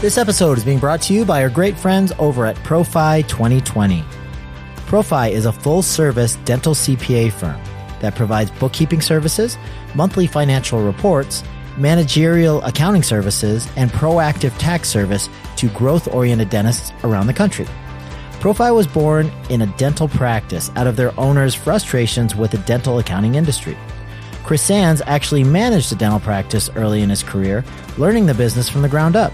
This episode is being brought to you by our great friends over at Profi 2020. Profi is a full service dental CPA firm that provides bookkeeping services, monthly financial reports, managerial accounting services, and proactive tax service to growth oriented dentists around the country. Profi was born in a dental practice out of their owner's frustrations with the dental accounting industry. Chris Sands actually managed a dental practice early in his career, learning the business from the ground up.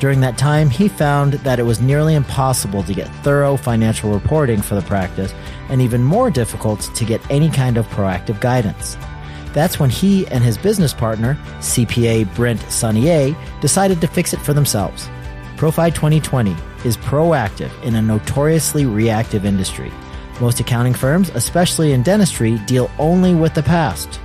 During that time, he found that it was nearly impossible to get thorough financial reporting for the practice and even more difficult to get any kind of proactive guidance. That's when he and his business partner, CPA Brent Sonnier, decided to fix it for themselves. Profi 2020 is proactive in a notoriously reactive industry. Most accounting firms, especially in dentistry, deal only with the past.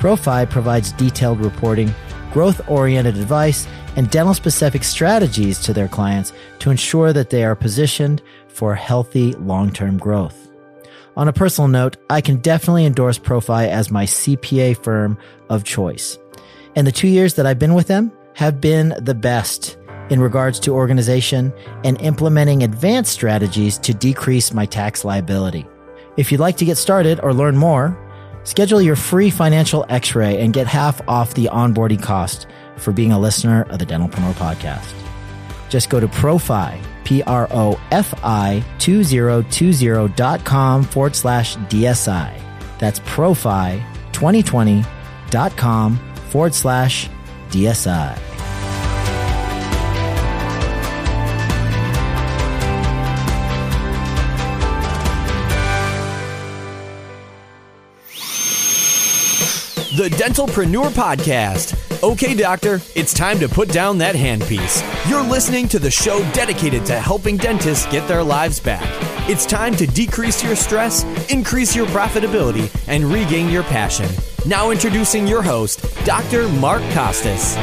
Profi provides detailed reporting, growth oriented advice, and dental specific strategies to their clients to ensure that they are positioned for healthy long term growth. On a personal note, I can definitely endorse Profi as my CPA firm of choice. And the two years that I've been with them have been the best in regards to organization and implementing advanced strategies to decrease my tax liability. If you'd like to get started or learn more, schedule your free financial x-ray and get half off the onboarding cost for being a listener of the Dentalpreneur podcast. Just go to Profi, P-R-O-F-I 2020.com forward slash DSI. That's Profi 2020.com forward slash DSI. The Dentalpreneur Podcast. Okay, doctor, it's time to put down that handpiece. You're listening to the show dedicated to helping dentists get their lives back. It's time to decrease your stress, increase your profitability, and regain your passion. Now, introducing your host, Dr. Mark Costes.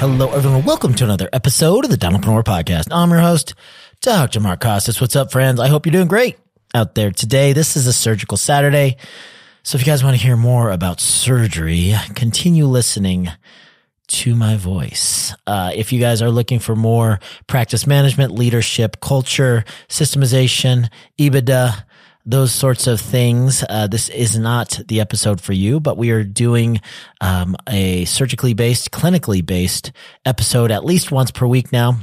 Hello, everyone. Welcome to another episode of the Dentalpreneur Podcast. I'm your host, Dr. Mark Costes. What's up, friends? I hope you're doing great out there today. This is a surgical Saturday. So if you guys want to hear more about surgery, continue listening to my voice. Uh, if you guys are looking for more practice management, leadership, culture, systemization, EBITDA, those sorts of things. Uh, this is not the episode for you, but we are doing um, a surgically based, clinically based episode at least once per week now.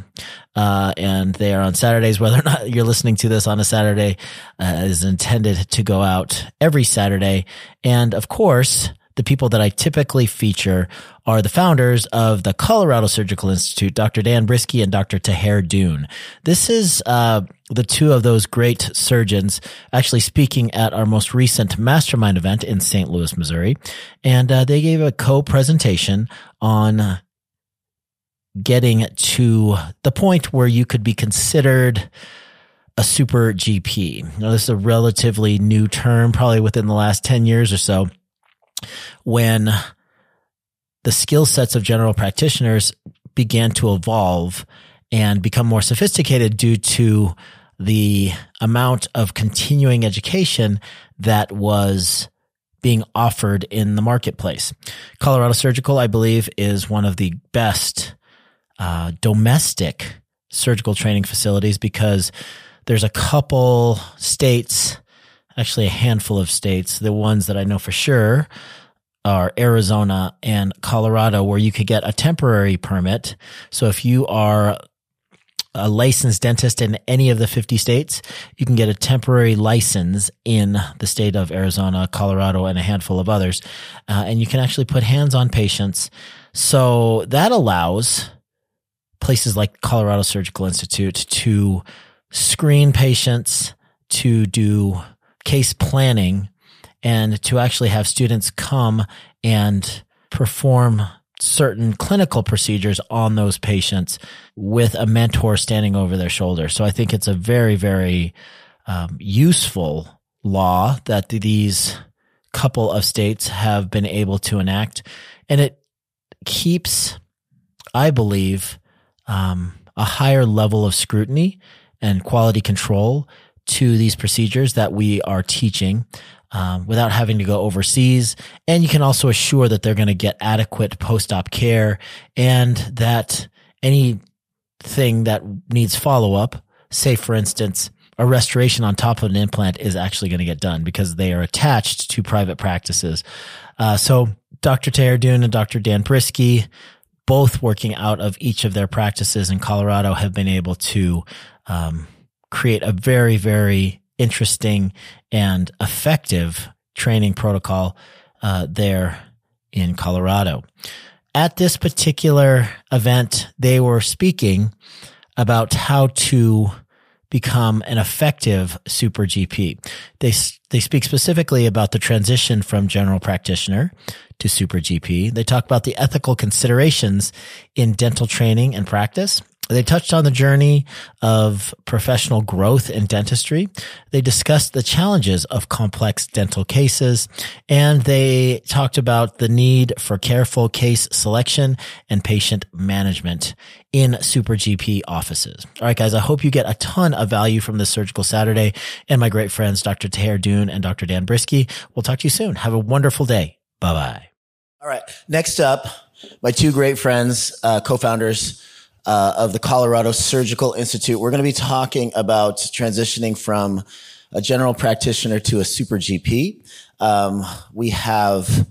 Uh, and they are on Saturdays. Whether or not you're listening to this on a Saturday uh, is intended to go out every Saturday. And of course, the people that I typically feature are the founders of the Colorado Surgical Institute, Dr. Dan Brisky and Dr. Taher Dune. This is uh, the two of those great surgeons actually speaking at our most recent mastermind event in St. Louis, Missouri. And uh, they gave a co-presentation on getting to the point where you could be considered a super GP. Now, this is a relatively new term, probably within the last 10 years or so when the skill sets of general practitioners began to evolve and become more sophisticated due to the amount of continuing education that was being offered in the marketplace. Colorado Surgical, I believe, is one of the best uh, domestic surgical training facilities because there's a couple states actually a handful of states. The ones that I know for sure are Arizona and Colorado, where you could get a temporary permit. So if you are a licensed dentist in any of the 50 states, you can get a temporary license in the state of Arizona, Colorado, and a handful of others. Uh, and you can actually put hands on patients. So that allows places like Colorado Surgical Institute to screen patients, to do case planning and to actually have students come and perform certain clinical procedures on those patients with a mentor standing over their shoulder. So I think it's a very, very um, useful law that these couple of states have been able to enact. And it keeps, I believe, um, a higher level of scrutiny and quality control to these procedures that we are teaching um, without having to go overseas. And you can also assure that they're going to get adequate post op care and that anything that needs follow up, say, for instance, a restoration on top of an implant is actually going to get done because they are attached to private practices. Uh, so Dr. Taher Dune and Dr. Dan Brisky, both working out of each of their practices in Colorado, have been able to um, create a very, very interesting and effective training protocol uh, there in Colorado. At this particular event, they were speaking about how to become an effective super GP. They, they speak specifically about the transition from general practitioner to super GP. They talk about the ethical considerations in dental training and practice. They touched on the journey of professional growth in dentistry. They discussed the challenges of complex dental cases and they talked about the need for careful case selection and patient management in Super GP offices. All right, guys, I hope you get a ton of value from this surgical Saturday and my great friends, Dr. Taher Dune and Dr. Dan Brisky. We'll talk to you soon. Have a wonderful day. Bye bye. All right. Next up, my two great friends, uh, co-founders, uh, of the Colorado Surgical Institute. We're going to be talking about transitioning from a general practitioner to a super GP. Um, we have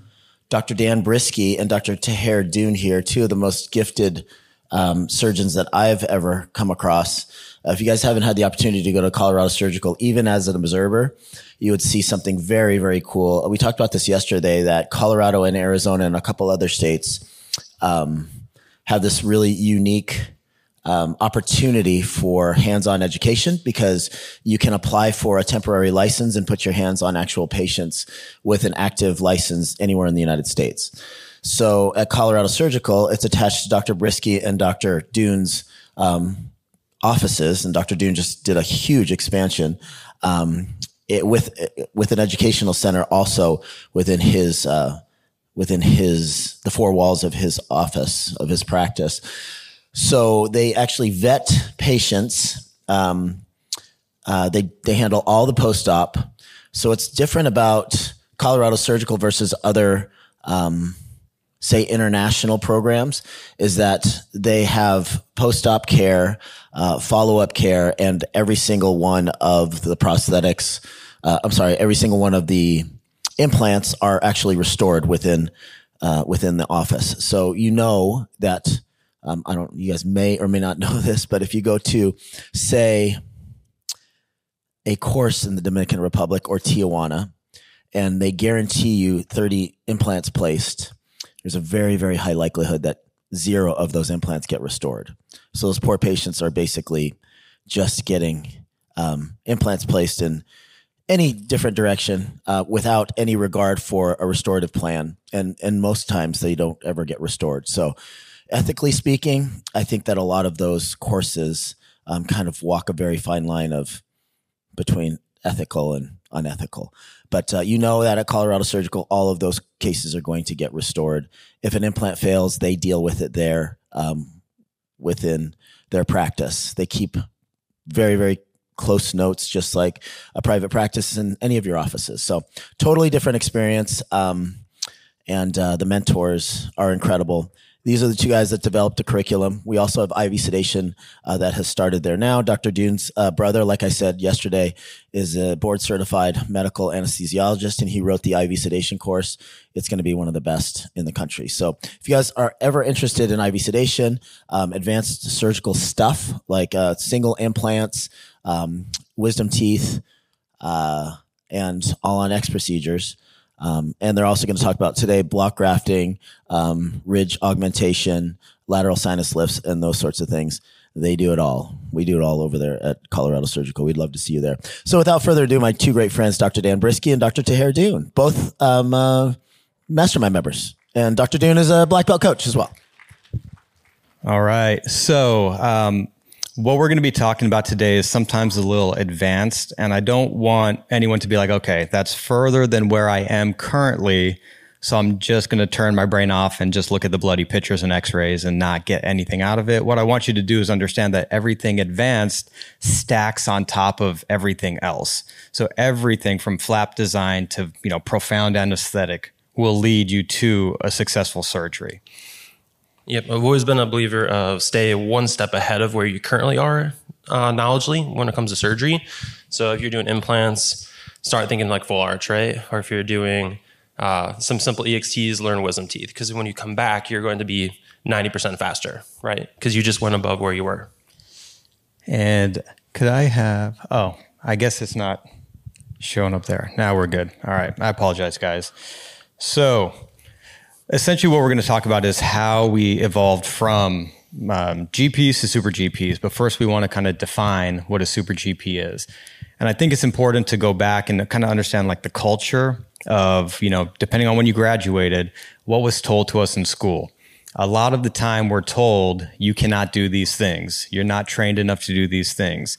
Dr. Dan Brisky and Dr. Taher Dune here, two of the most gifted um, surgeons that I've ever come across. Uh, if you guys haven't had the opportunity to go to Colorado Surgical, even as an observer, you would see something very, very cool. We talked about this yesterday that Colorado and Arizona and a couple other states um, have this really unique um, opportunity for hands-on education because you can apply for a temporary license and put your hands on actual patients with an active license anywhere in the United States. So at Colorado Surgical, it's attached to Dr. Brisky and Dr. Dune's um, offices, and Dr. Dune just did a huge expansion um, it, with with an educational center also within his uh, within his the four walls of his office of his practice. So they actually vet patients. Um, uh, they they handle all the post op. So it's different about Colorado Surgical versus other, um, say, international programs. Is that they have post op care, uh, follow up care, and every single one of the prosthetics. Uh, I'm sorry, every single one of the implants are actually restored within uh, within the office. So you know that um, I don't, you guys may or may not know this, but if you go to, say, a course in the Dominican Republic or Tijuana, and they guarantee you 30 implants placed, there's a very, very high likelihood that zero of those implants get restored. So those poor patients are basically just getting um, implants placed in any different direction uh, without any regard for a restorative plan, and and most times they don't ever get restored. So ethically speaking, I think that a lot of those courses um, kind of walk a very fine line of between ethical and unethical. But uh, you know that at Colorado Surgical, all of those cases are going to get restored. If an implant fails, they deal with it there um, within their practice. They keep very, very close notes, just like a private practice in any of your offices. So, totally different experience. Um, and uh, the mentors are incredible. These are the two guys that developed the curriculum. We also have IV sedation uh, that has started there now. Dr. Dune's uh, brother, like I said yesterday, is a board certified medical anesthesiologist, and he wrote the IV sedation course. It's going to be one of the best in the country. So if you guys are ever interested in IV sedation, um, advanced surgical stuff like uh, single implants, um, wisdom teeth, uh, and all on X procedures, um, and they're also going to talk about today block grafting, um, ridge augmentation, lateral sinus lifts, and those sorts of things. They do it all. We do it all over there at Colorado Surgical. We'd love to see you there. So without further ado, my two great friends, Dr. Dan Brisky and Dr. Taher Dune, both um, uh, mastermind members. And Dr. Dune is a black belt coach as well. All right. So, um, what we're going to be talking about today is sometimes a little advanced, and I don't want anyone to be like, okay, that's further than where I am currently. So I'm just going to turn my brain off and just look at the bloody pictures and x-rays and not get anything out of it. What I want you to do is understand that everything advanced stacks on top of everything else. So everything from flap design to, you know, profound anesthetic will lead you to a successful surgery. Yep, I've always been a believer of stay one step ahead of where you currently are uh, knowledgeably when it comes to surgery. So if you're doing implants, start thinking like full arch, right? Or if you're doing uh, some simple EXTs, learn wisdom teeth. Because when you come back, you're going to be 90% faster, right? Because you just went above where you were. And could I have, oh, I guess it's not showing up there. Now we're good. All right. I apologize, guys. So essentially what we're going to talk about is how we evolved from um, GPs to super GPs. But first, we want to kind of define what a super GP is. And I think it's important to go back and kind of understand like the culture of, you know, depending on when you graduated, what was told to us in school. A lot of the time, we're told you cannot do these things. You're not trained enough to do these things.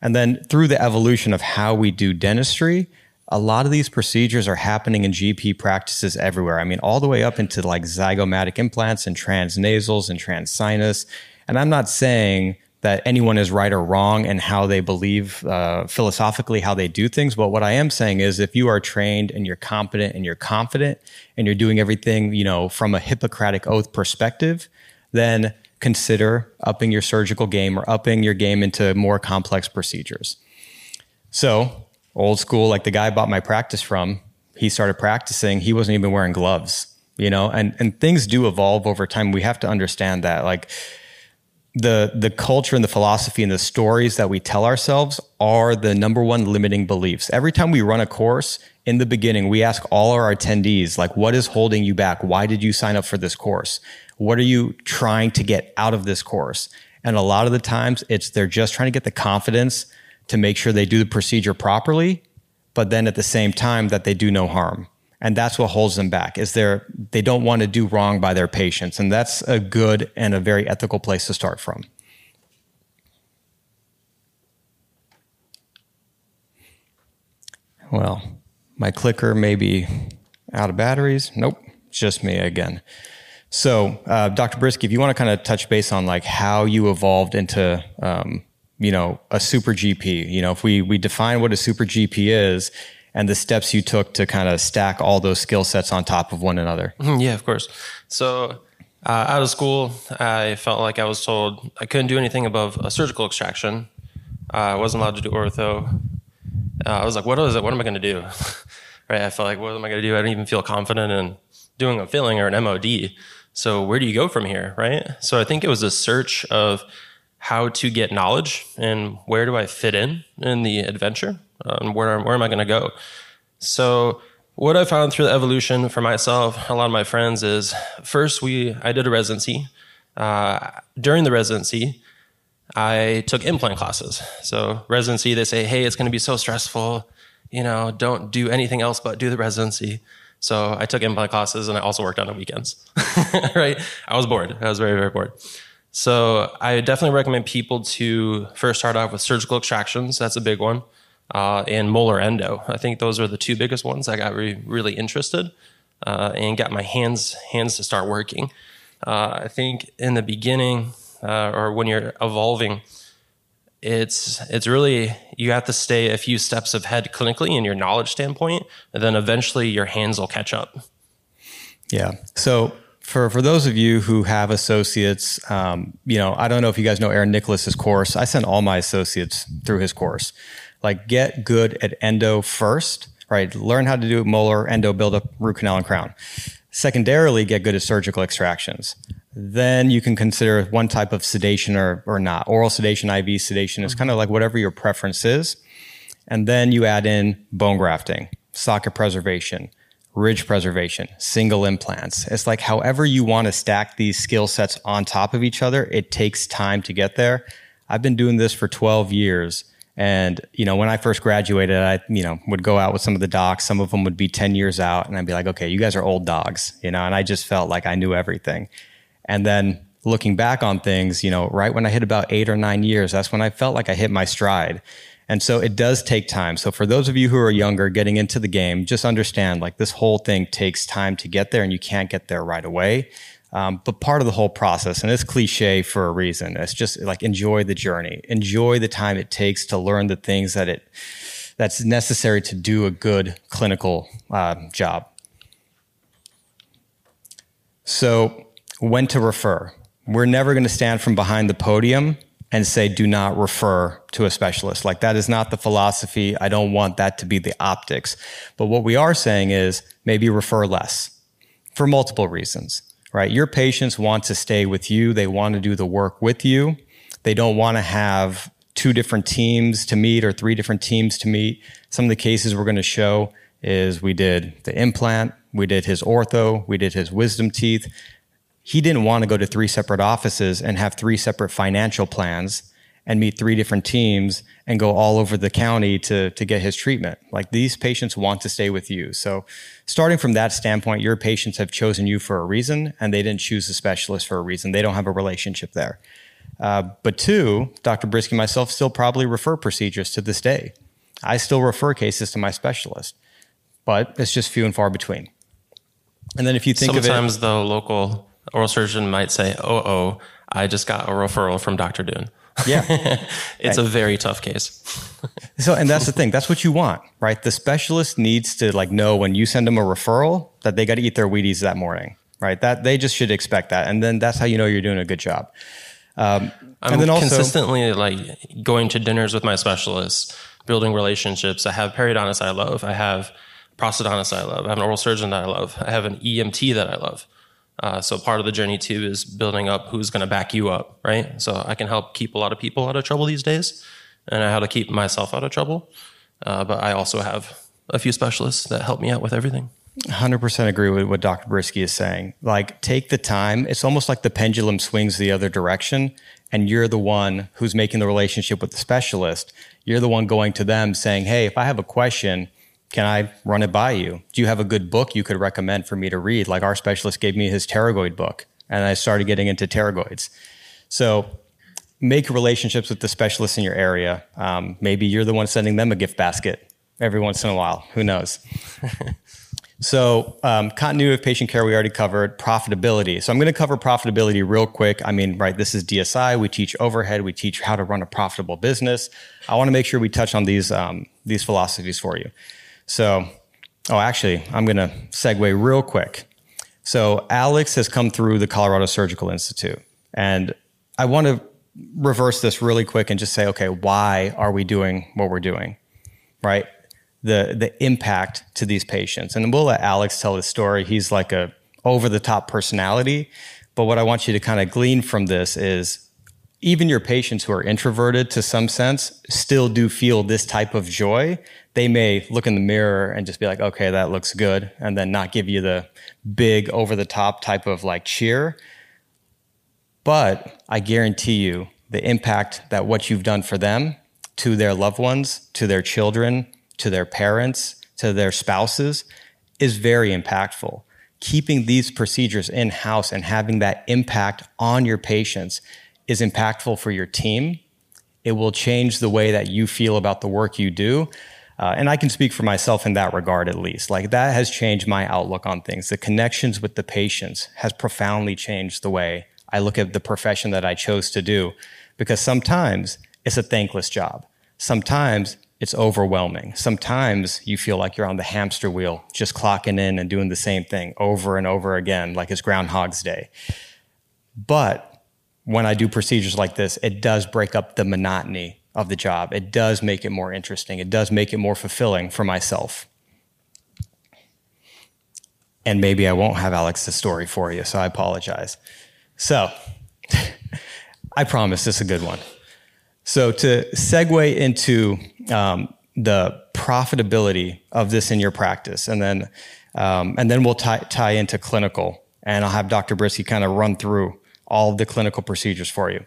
And then through the evolution of how we do dentistry, a lot of these procedures are happening in GP practices everywhere. I mean, all the way up into like zygomatic implants and transnasals and transsinus. And I'm not saying that anyone is right or wrong in how they believe uh, philosophically how they do things. But what I am saying is, if you are trained and you're competent and you're confident and you're doing everything, you know, from a Hippocratic oath perspective, then consider upping your surgical game or upping your game into more complex procedures. So old school, like the guy I bought my practice from, he started practicing, he wasn't even wearing gloves, you know, and, and things do evolve over time. We have to understand that like the, the culture and the philosophy and the stories that we tell ourselves are the number one limiting beliefs. Every time we run a course in the beginning, we ask all our attendees, like, what is holding you back? Why did you sign up for this course? What are you trying to get out of this course? And a lot of the times it's they're just trying to get the confidence to make sure they do the procedure properly, but then at the same time that they do no harm. And that's what holds them back is they they don't want to do wrong by their patients. And that's a good and a very ethical place to start from. Well, my clicker may be out of batteries. Nope, just me again. So, uh, Dr. Brisky, if you want to kind of touch base on like how you evolved into um, you know, a super GP. You know, if we we define what a super GP is and the steps you took to kind of stack all those skill sets on top of one another. Yeah, of course. So uh, out of school, I felt like I was told I couldn't do anything above a surgical extraction. Uh, I wasn't allowed to do ortho. Uh, I was like, what is it? What am I going to do? right? I felt like, what am I going to do? I don't even feel confident in doing a filling or an MOD. So where do you go from here? Right. So I think it was a search of how to get knowledge and where do I fit in in the adventure and where, where am I going to go. So what I found through the evolution for myself, a lot of my friends is first we, I did a residency. Uh, during the residency, I took implant classes. So residency, they say, Hey, it's going to be so stressful. You know, don't do anything else but do the residency. So I took implant classes and I also worked on the weekends, right? I was bored. I was very, very bored. So I definitely recommend people to first start off with surgical extractions. That's a big one. Uh, and molar endo. I think those are the two biggest ones. I got re- really interested uh, and got my hands hands to start working. Uh, I think in the beginning uh, or when you're evolving, it's it's really you have to stay a few steps ahead clinically in your knowledge standpoint, and then eventually your hands will catch up. Yeah. So for for those of you who have associates, um, you know, I don't know if you guys know Aaron Nicholas's course. I send all my associates through his course. Like, get good at endo first, right? Learn how to do molar, endo, build up root canal and crown. Secondarily, get good at surgical extractions. Then you can consider one type of sedation or or not. Oral sedation, IV sedation is mm-hmm. kind of like whatever your preference is. And then you add in bone grafting, socket preservation ridge preservation, single implants. It's like however you want to stack these skill sets on top of each other, it takes time to get there. I've been doing this for 12 years. And, you know, when I first graduated, I, you know, would go out with some of the docs. Some of them would be 10 years out and I'd be like, okay, you guys are old dogs, you know, and I just felt like I knew everything. And then looking back on things, you know, right when I hit about eight or nine years, that's when I felt like I hit my stride. And so it does take time. So for those of you who are younger getting into the game, just understand like this whole thing takes time to get there and you can't get there right away. Um, but part of the whole process, and it's cliche for a reason, it's just like enjoy the journey, enjoy the time it takes to learn the things that it that's necessary to do a good clinical uh, job. So, when to refer? We're never going to stand from behind the podium and say, do not refer to a specialist. Like, that is not the philosophy. I don't want that to be the optics. But what we are saying is maybe refer less for multiple reasons, right? Your patients want to stay with you, they want to do the work with you. They don't want to have two different teams to meet or three different teams to meet. Some of the cases we're going to show is we did the implant, we did his ortho, we did his wisdom teeth. He didn't want to go to three separate offices and have three separate financial plans and meet three different teams and go all over the county to, to get his treatment. Like these patients want to stay with you. So starting from that standpoint, your patients have chosen you for a reason and they didn't choose a specialist for a reason. They don't have a relationship there. Uh, but two, Dr. Brisky and myself still probably refer procedures to this day. I still refer cases to my specialist, but it's just few and far between. And then if you think Sometimes of the local oral surgeon might say, "Oh, oh, I just got a referral from Dr. Dune." yeah, It's a very tough case. so and that's the thing. That's what you want, right? The specialist needs to like know when you send them a referral that they got to eat their Wheaties that morning, right? That they just should expect that, and then that's how you know you're doing a good job. Um, I'm and then also, consistently like going to dinners with my specialists, building relationships. I have periodontists I love. I have prosthodontist I love. I have an oral surgeon that I love. I have an ENT that I love. Uh, so part of the journey too is building up who's going to back you up, right? So I can help keep a lot of people out of trouble these days, and I how to keep myself out of trouble. Uh, but I also have a few specialists that help me out with everything. 100% agree with what Dr. Brisky is saying. Like, take the time. It's almost like the pendulum swings the other direction, and you're the one who's making the relationship with the specialist. You're the one going to them saying, Hey, if I have a question, can I run it by you? Do you have a good book you could recommend for me to read? Like our specialist gave me his pterygoid book, and I started getting into pterygoids. So make relationships with the specialists in your area. Um, maybe you're the one sending them a gift basket every once in a while. Who knows? so um, continuity of patient care we already covered. Profitability. So I'm going to cover profitability real quick. I mean, right? This is DSI. We teach overhead. We teach how to run a profitable business. I want to make sure we touch on these um, these philosophies for you. So, oh, actually, I'm going to segue real quick. So, Alex has come through the Colorado Surgical Institute, and I want to reverse this really quick and just say, okay, why are we doing what we're doing? Right? The the impact to these patients. And we'll let Alex tell his story. He's like a over the top personality. But what I want you to kind of glean from this is even your patients who are introverted to some sense still do feel this type of joy. They may look in the mirror and just be like, okay, that looks good. And then not give you the big over the top type of like cheer. But I guarantee you the impact that what you've done for them to their loved ones, to their children, to their parents, to their spouses is very impactful. Keeping these procedures in house and having that impact on your patients is impactful for your team. It will change the way that you feel about the work you do. Uh, and I can speak for myself in that regard, at least. Like that has changed my outlook on things. The connections with the patients has profoundly changed the way I look at the profession that I chose to do. Because sometimes it's a thankless job. Sometimes it's overwhelming. Sometimes you feel like you're on the hamster wheel, just clocking in and doing the same thing over and over again, like it's Groundhog's Day. But when I do procedures like this, it does break up the monotony of the job. It does make it more interesting. It does make it more fulfilling for myself. And maybe I won't have Alex's story for you, so I apologize. So, I promise this is a good one. So, to segue into um, the profitability of this in your practice, and then um, and then we'll tie, tie into clinical, and I'll have Dr. Brisky kind of run through all of the clinical procedures for you.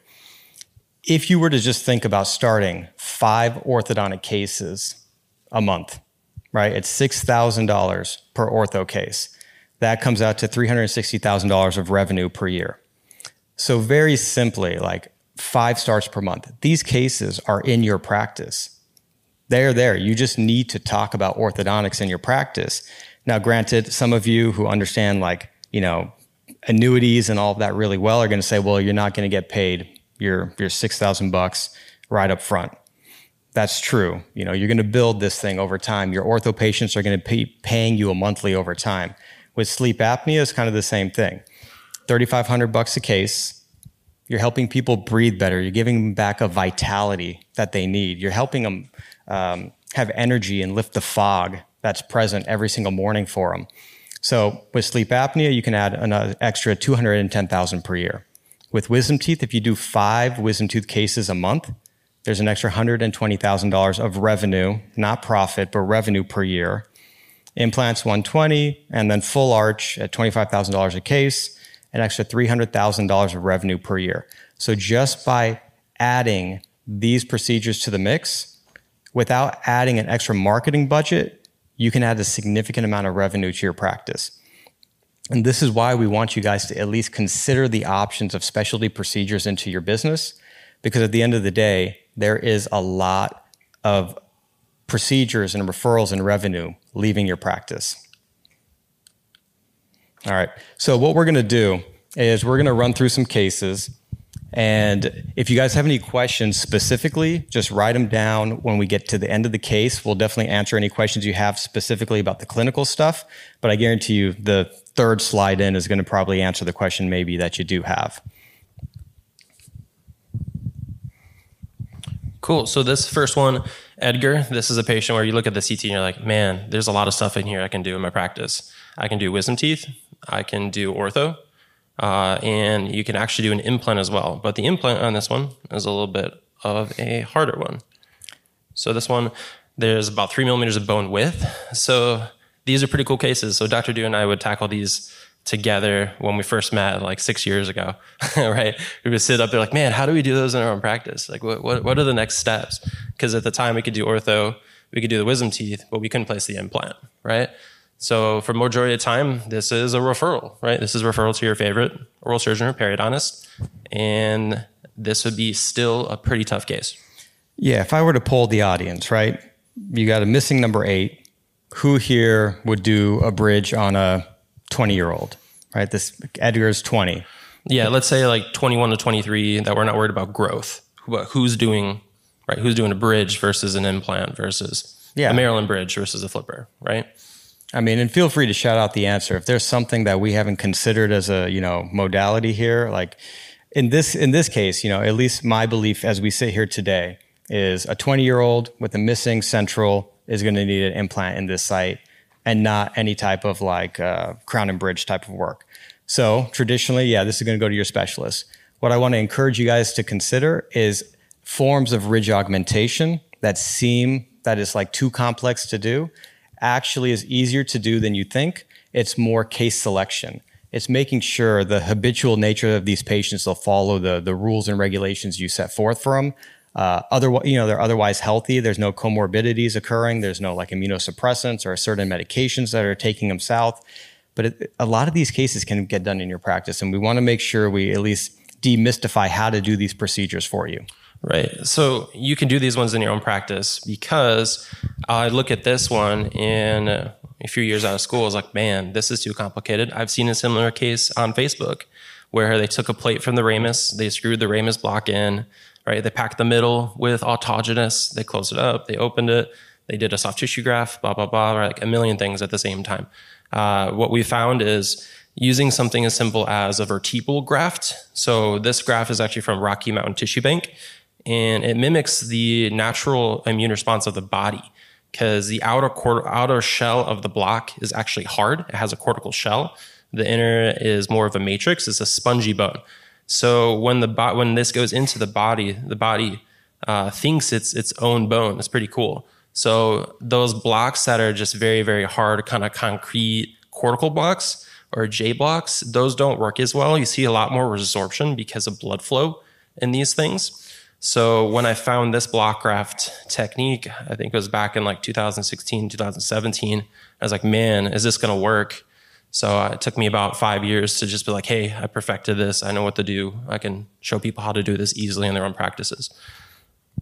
If you were to just think about starting five orthodontic cases a month, right? It's $6,000 per ortho case. That comes out to $360,000 of revenue per year. So, very simply, like five starts per month. These cases are in your practice. They're there. You just need to talk about orthodontics in your practice. Now, granted, some of you who understand like, you know, annuities and all of that really well are going to say, well, you're not going to get paid your, your 6,000 bucks right up front. That's true. You know, you're going to build this thing over time. Your ortho patients are going to be paying you a monthly over time. With sleep apnea, it's kind of the same thing. 3,500 bucks a case. You're helping people breathe better. You're giving them back a vitality that they need. You're helping them um, have energy and lift the fog that's present every single morning for them. So with sleep apnea, you can add an extra 210,000 per year. With wisdom teeth, if you do five wisdom tooth cases a month, there's an extra $120,000 of revenue, not profit, but revenue per year. Implants 120, and then full arch at $25,000 a case, an extra $300,000 of revenue per year. So just by adding these procedures to the mix, without adding an extra marketing budget, you can add a significant amount of revenue to your practice. And this is why we want you guys to at least consider the options of specialty procedures into your business, because at the end of the day, there is a lot of procedures and referrals and revenue leaving your practice. All right. So, what we're going to do is we're going to run through some cases. And if you guys have any questions specifically, just write them down when we get to the end of the case. We'll definitely answer any questions you have specifically about the clinical stuff. But I guarantee you the third slide in is going to probably answer the question maybe that you do have. Cool. So this first one, Edgar, this is a patient where you look at the CT and you're like, man, there's a lot of stuff in here I can do in my practice. I can do wisdom teeth. I can do ortho. Uh, and you can actually do an implant as well. But the implant on this one is a little bit of a harder one. So this one, there's about three millimeters of bone width. So these are pretty cool cases. So Dr. Du and I would tackle these together when we first met like six years ago, right? We would sit up there like, man, how do we do those in our own practice? Like, what, what, what are the next steps? Because at the time we could do ortho, we could do the wisdom teeth, but we couldn't place the implant, right? So for majority of time, this is a referral, right? This is a referral to your favorite oral surgeon or periodontist. And this would be still a pretty tough case. Yeah, if I were to poll the audience, right? You got a missing number eight. Who here would do a bridge on a 20 year old, right? This Edgar's 20. Yeah, let's say like 21 to 23 that we're not worried about growth. But who's doing, right? Who's doing a bridge versus an implant versus yeah. a Maryland bridge versus a flipper, right? I mean, and feel free to shout out the answer. If there's something that we haven't considered as a, you know, modality here, like in this, in this case, you know, at least my belief as we sit here today is a 20 year old with a missing central is going to need an implant in this site and not any type of like uh, crown and bridge type of work. So traditionally, yeah, this is going to go to your specialist. What I want to encourage you guys to consider is forms of ridge augmentation that seem that is like too complex to do actually is easier to do than you think. It's more case selection. It's making sure the habitual nature of these patients will follow the, the rules and regulations you set forth for them uh, otherwise, you know, they're otherwise healthy. There's no comorbidities occurring. There's no like immunosuppressants or certain medications that are taking them south. But it, a lot of these cases can get done in your practice, and we want to make sure we at least demystify how to do these procedures for you. Right. So you can do these ones in your own practice because I look at this one in a few years out of school. I was like, man, this is too complicated. I've seen a similar case on Facebook where they took a plate from the ramus, they screwed the ramus block in, right? They packed the middle with autogenous, they closed it up, they opened it, they did a soft tissue graft, blah, blah, blah, like a million things at the same time. Uh, what we found is using something as simple as a vertebral graft. So this graft is actually from Rocky Mountain Tissue Bank, and it mimics the natural immune response of the body because the outer outer shell of the block is actually hard. It has a cortical shell. The inner is more of a matrix. It's a spongy bone. So when the bo- when this goes into the body, the body uh, thinks it's its own bone. It's pretty cool. So those blocks that are just very very hard, kind of concrete cortical blocks or J blocks, those don't work as well. You see a lot more resorption because of blood flow in these things. So when I found this block graft technique, I think it was back in like 2016, 2017, I was like, man, is this going to work? So uh, it took me about five years to just be like, hey, I perfected this. I know what to do. I can show people how to do this easily in their own practices.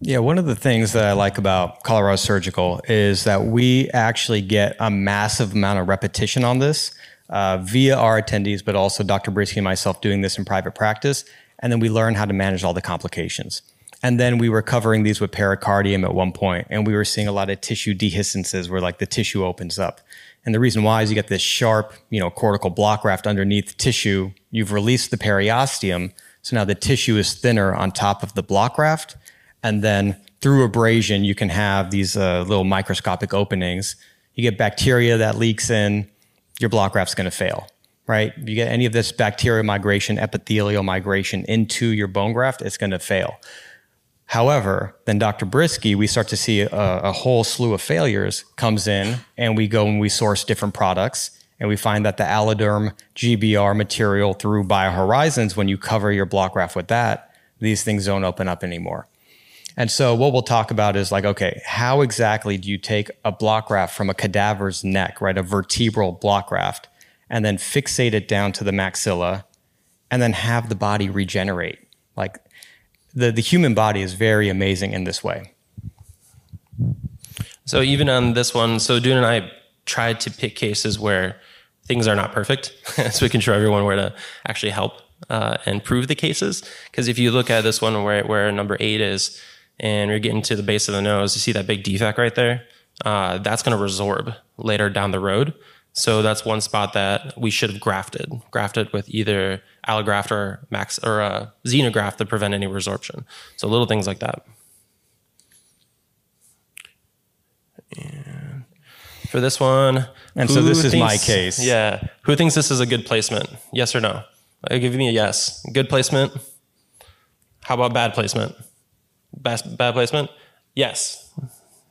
Yeah, one of the things that I like about Colorado Surgical is that we actually get a massive amount of repetition on this uh, via our attendees, but also Dr. Brisky and myself doing this in private practice. And then we learn how to manage all the complications. And then we were covering these with pericardium at one point, and we were seeing a lot of tissue dehiscences where like the tissue opens up. And the reason why is you get this sharp, you know, cortical block graft underneath tissue. You've released the periosteum, so now the tissue is thinner on top of the block graft, and then through abrasion you can have these uh, little microscopic openings. You get bacteria that leaks in, your block graft's going to fail, right? If you get any of this bacterial migration, epithelial migration into your bone graft, it's going to fail. However, then Dr. Brisky, we start to see a, a, whole slew of failures comes in, and we go and we source different products, and we find that the Alloderm GBR material through BioHorizons, when you cover your block graft with that, these things don't open up anymore. And so what we'll talk about is like, okay, how exactly do you take a block graft from a cadaver's neck, right, a vertebral block graft, and then fixate it down to the maxilla, and then have the body regenerate? Like the, the human body is very amazing in this way. So even on this one, so Dune and I tried to pick cases where things are not perfect, so we can show everyone where to actually help uh, and prove the cases. Because if you look at this one where where number eight is, and you're getting to the base of the nose, you see that big defect right there. Uh, that's going to resorb later down the road. So that's one spot that we should have grafted, grafted with either allograft or max or a uh, xenograft to prevent any resorption. So little things like that. And for this one, and so this is my case. Yeah, who thinks this is a good placement? Yes or no? I'll give me a yes. Good placement. How about bad placement? Best, bad placement? Yes.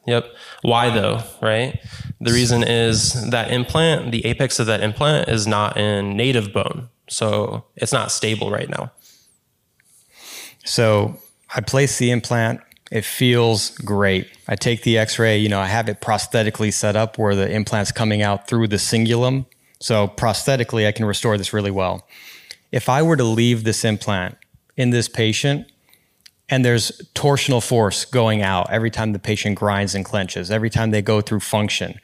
Yep. Why though, right? The reason is that implant, the apex of that implant is not in native bone. So it's not stable right now. So I place the implant. It feels great. I take the x ray, you know, I have it prosthetically set up where the implant's coming out through the cingulum. So prosthetically, I can restore this really well. If I were to leave this implant in this patient, and there's torsional force going out every time the patient grinds and clenches, every time they go through function.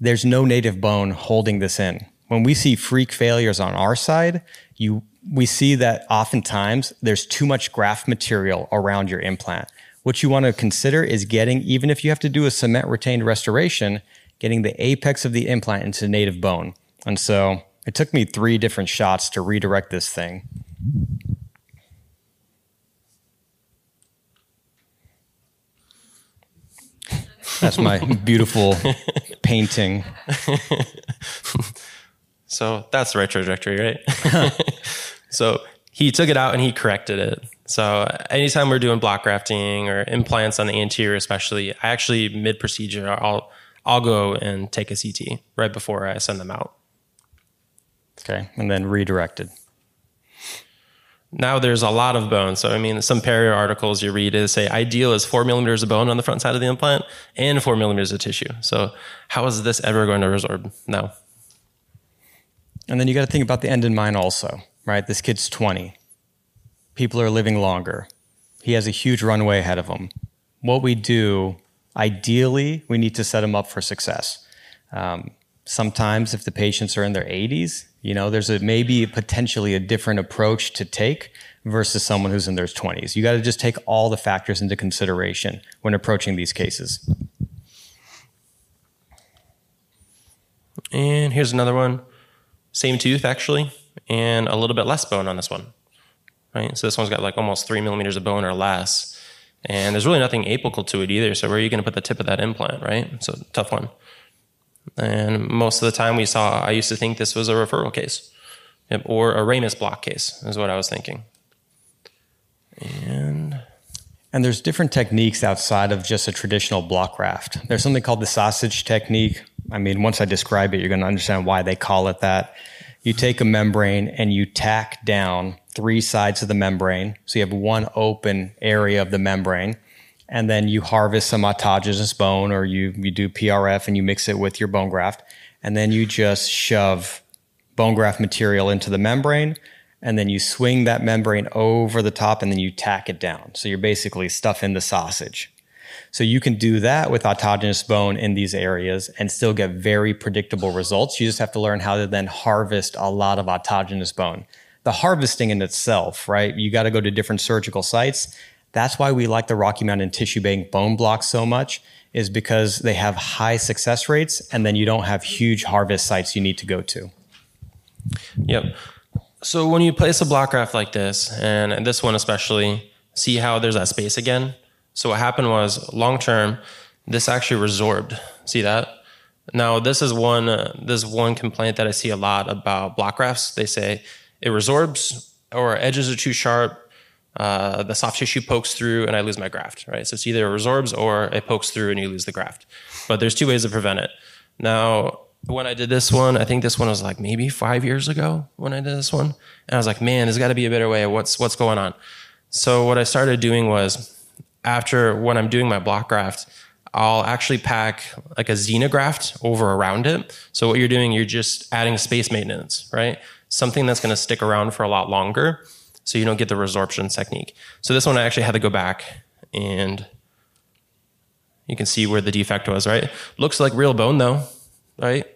There's no native bone holding this in. When we see freak failures on our side, you we see that oftentimes there's too much graft material around your implant. What you want to consider is getting, even if you have to do a cement retained restoration, getting the apex of the implant into native bone. And so it took me three different shots to redirect this thing. That's my beautiful painting. So that's the right trajectory, right? so he took it out and he corrected it. So anytime we're doing block grafting or implants on the anterior, especially, I actually mid procedure, I'll I'll go and take a CT right before I send them out. Okay, and then redirected now there's a lot of bone. So, I mean, some perio articles you read is say ideal is four millimeters of bone on the front side of the implant and four millimeters of tissue. So, how is this ever going to resorb? No. And then you got to think about the end in mind also, right? This kid's 20. People are living longer. He has a huge runway ahead of him. What we do, ideally, we need to set him up for success. Um, sometimes, if the patients are in their 80s, you know, there's a maybe potentially a different approach to take versus someone who's in their 20s. You got to just take all the factors into consideration when approaching these cases. And here's another one. Same tooth, actually, and a little bit less bone on this one. Right? So this one's got like almost three millimeters of bone or less. And there's really nothing apical to it either. So where are you going to put the tip of that implant, right? So tough one. And most of the time we saw, I used to think this was a referral case or a ramus block case, is what I was thinking. And and there's different techniques outside of just a traditional block graft. There's something called the sausage technique. I mean, once I describe it, you're going to understand why they call it that. You take a membrane and you tack down three sides of the membrane. So you have one open area of the membrane and then you harvest some autogenous bone or you, you do PRF and you mix it with your bone graft. And then you just shove bone graft material into the membrane and then you swing that membrane over the top and then you tack it down. So you're basically stuffing the sausage. So you can do that with autogenous bone in these areas and still get very predictable results. You just have to learn how to then harvest a lot of autogenous bone. The harvesting in itself, right? You got to go to different surgical sites. That's why we like the Rocky Mountain Tissue Bank bone blocks so much is because they have high success rates and then you don't have huge harvest sites you need to go to. Yep. So when you place a block graft like this, and this one especially, see how there's that space again? So what happened was long term, this actually resorbed. See that? Now this is one uh, this is one complaint that I see a lot about block grafts. They say it resorbs or edges are too sharp. Uh, the soft tissue pokes through and I lose my graft. Right. So it's either it resorbs or it pokes through and you lose the graft. But there's two ways to prevent it. Now when I did this one, I think this one was like maybe five years ago when I did this one, and I was like, man, there's got to be a better way. What's what's going on? So what I started doing was after when I'm doing my block graft, I'll actually pack like a xenograft over around it. So what you're doing, you're just adding space maintenance, right? Something that's going to stick around for a lot longer, so you don't get the resorption technique. So this one I actually had to go back and you can see where the defect was, right? Looks like real bone though, right?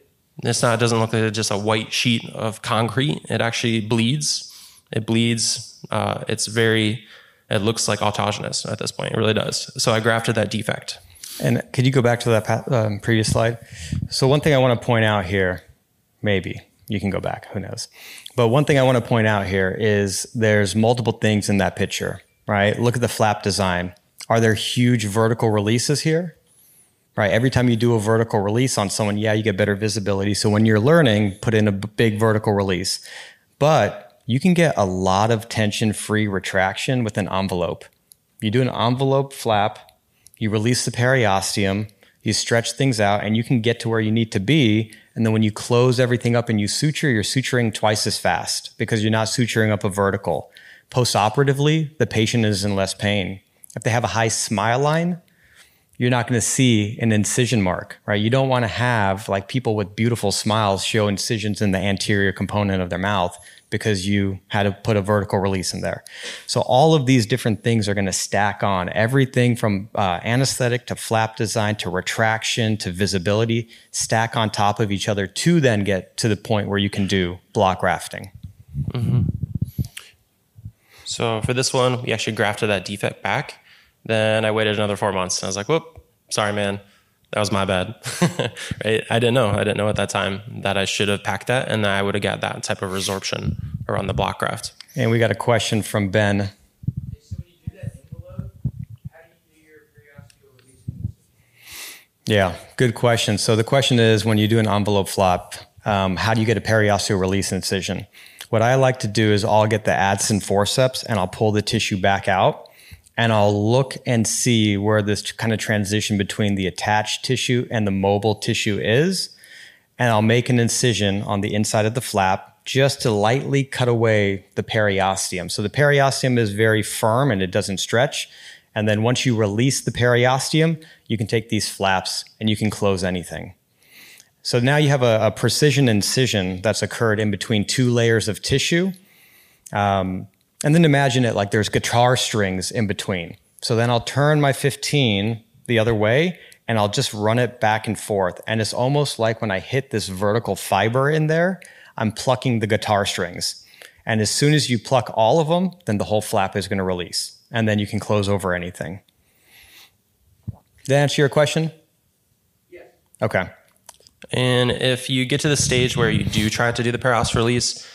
It's not. It doesn't look like just a white sheet of concrete. It actually bleeds. It bleeds. Uh, it's very it looks like autogenous at this point. It really does. So I grafted that defect. And could you go back to that um, previous slide? So one thing I want to point out here, maybe you can go back, who knows? But one thing I want to point out here is there's multiple things in that picture, right? Look at the flap design. Are there huge vertical releases here? Right. Every time you do a vertical release on someone, yeah, you get better visibility. So when you're learning, put in a big vertical release. But you can get a lot of tension free retraction with an envelope. You do an envelope flap, you release the periosteum, you stretch things out, and you can get to where you need to be. And then when you close everything up and you suture, you're suturing twice as fast because you're not suturing up a vertical. Postoperatively, the patient is in less pain. If they have a high smile line, you're not going to see an incision mark, right? You don't want to have like people with beautiful smiles show incisions in the anterior component of their mouth because you had to put a vertical release in there. So all of these different things are going to stack on everything from uh, anesthetic to flap design to retraction to visibility, stack on top of each other to then get to the point where you can do block grafting. Mm-hmm. So for this one, we actually grafted that defect back. Then I waited another four months. And I was like, whoop, sorry, man that was my bad. right? I didn't know. I didn't know at that time that I should have packed that and I would have got that type of resorption around the block graft. And we got a question from Ben. Yeah, good question. So the question is when you do an envelope flap, um, how do you get a periosteal release incision? What I like to do is I'll get the Adson forceps and I'll pull the tissue back out and I'll look and see where this kind of transition between the attached tissue and the mobile tissue is. And I'll make an incision on the inside of the flap just to lightly cut away the periosteum. So the periosteum is very firm and it doesn't stretch. And then once you release the periosteum, you can take these flaps and you can close anything. So now you have a, a precision incision that's occurred in between two layers of tissue. Um, and then imagine it like there's guitar strings in between. So then I'll turn my 15 the other way and I'll just run it back and forth. And it's almost like when I hit this vertical fiber in there, I'm plucking the guitar strings. And as soon as you pluck all of them, then the whole flap is going to release. And then you can close over anything. Did that answer your question? Yes. Okay. And if you get to the stage where you do try to do the peros release,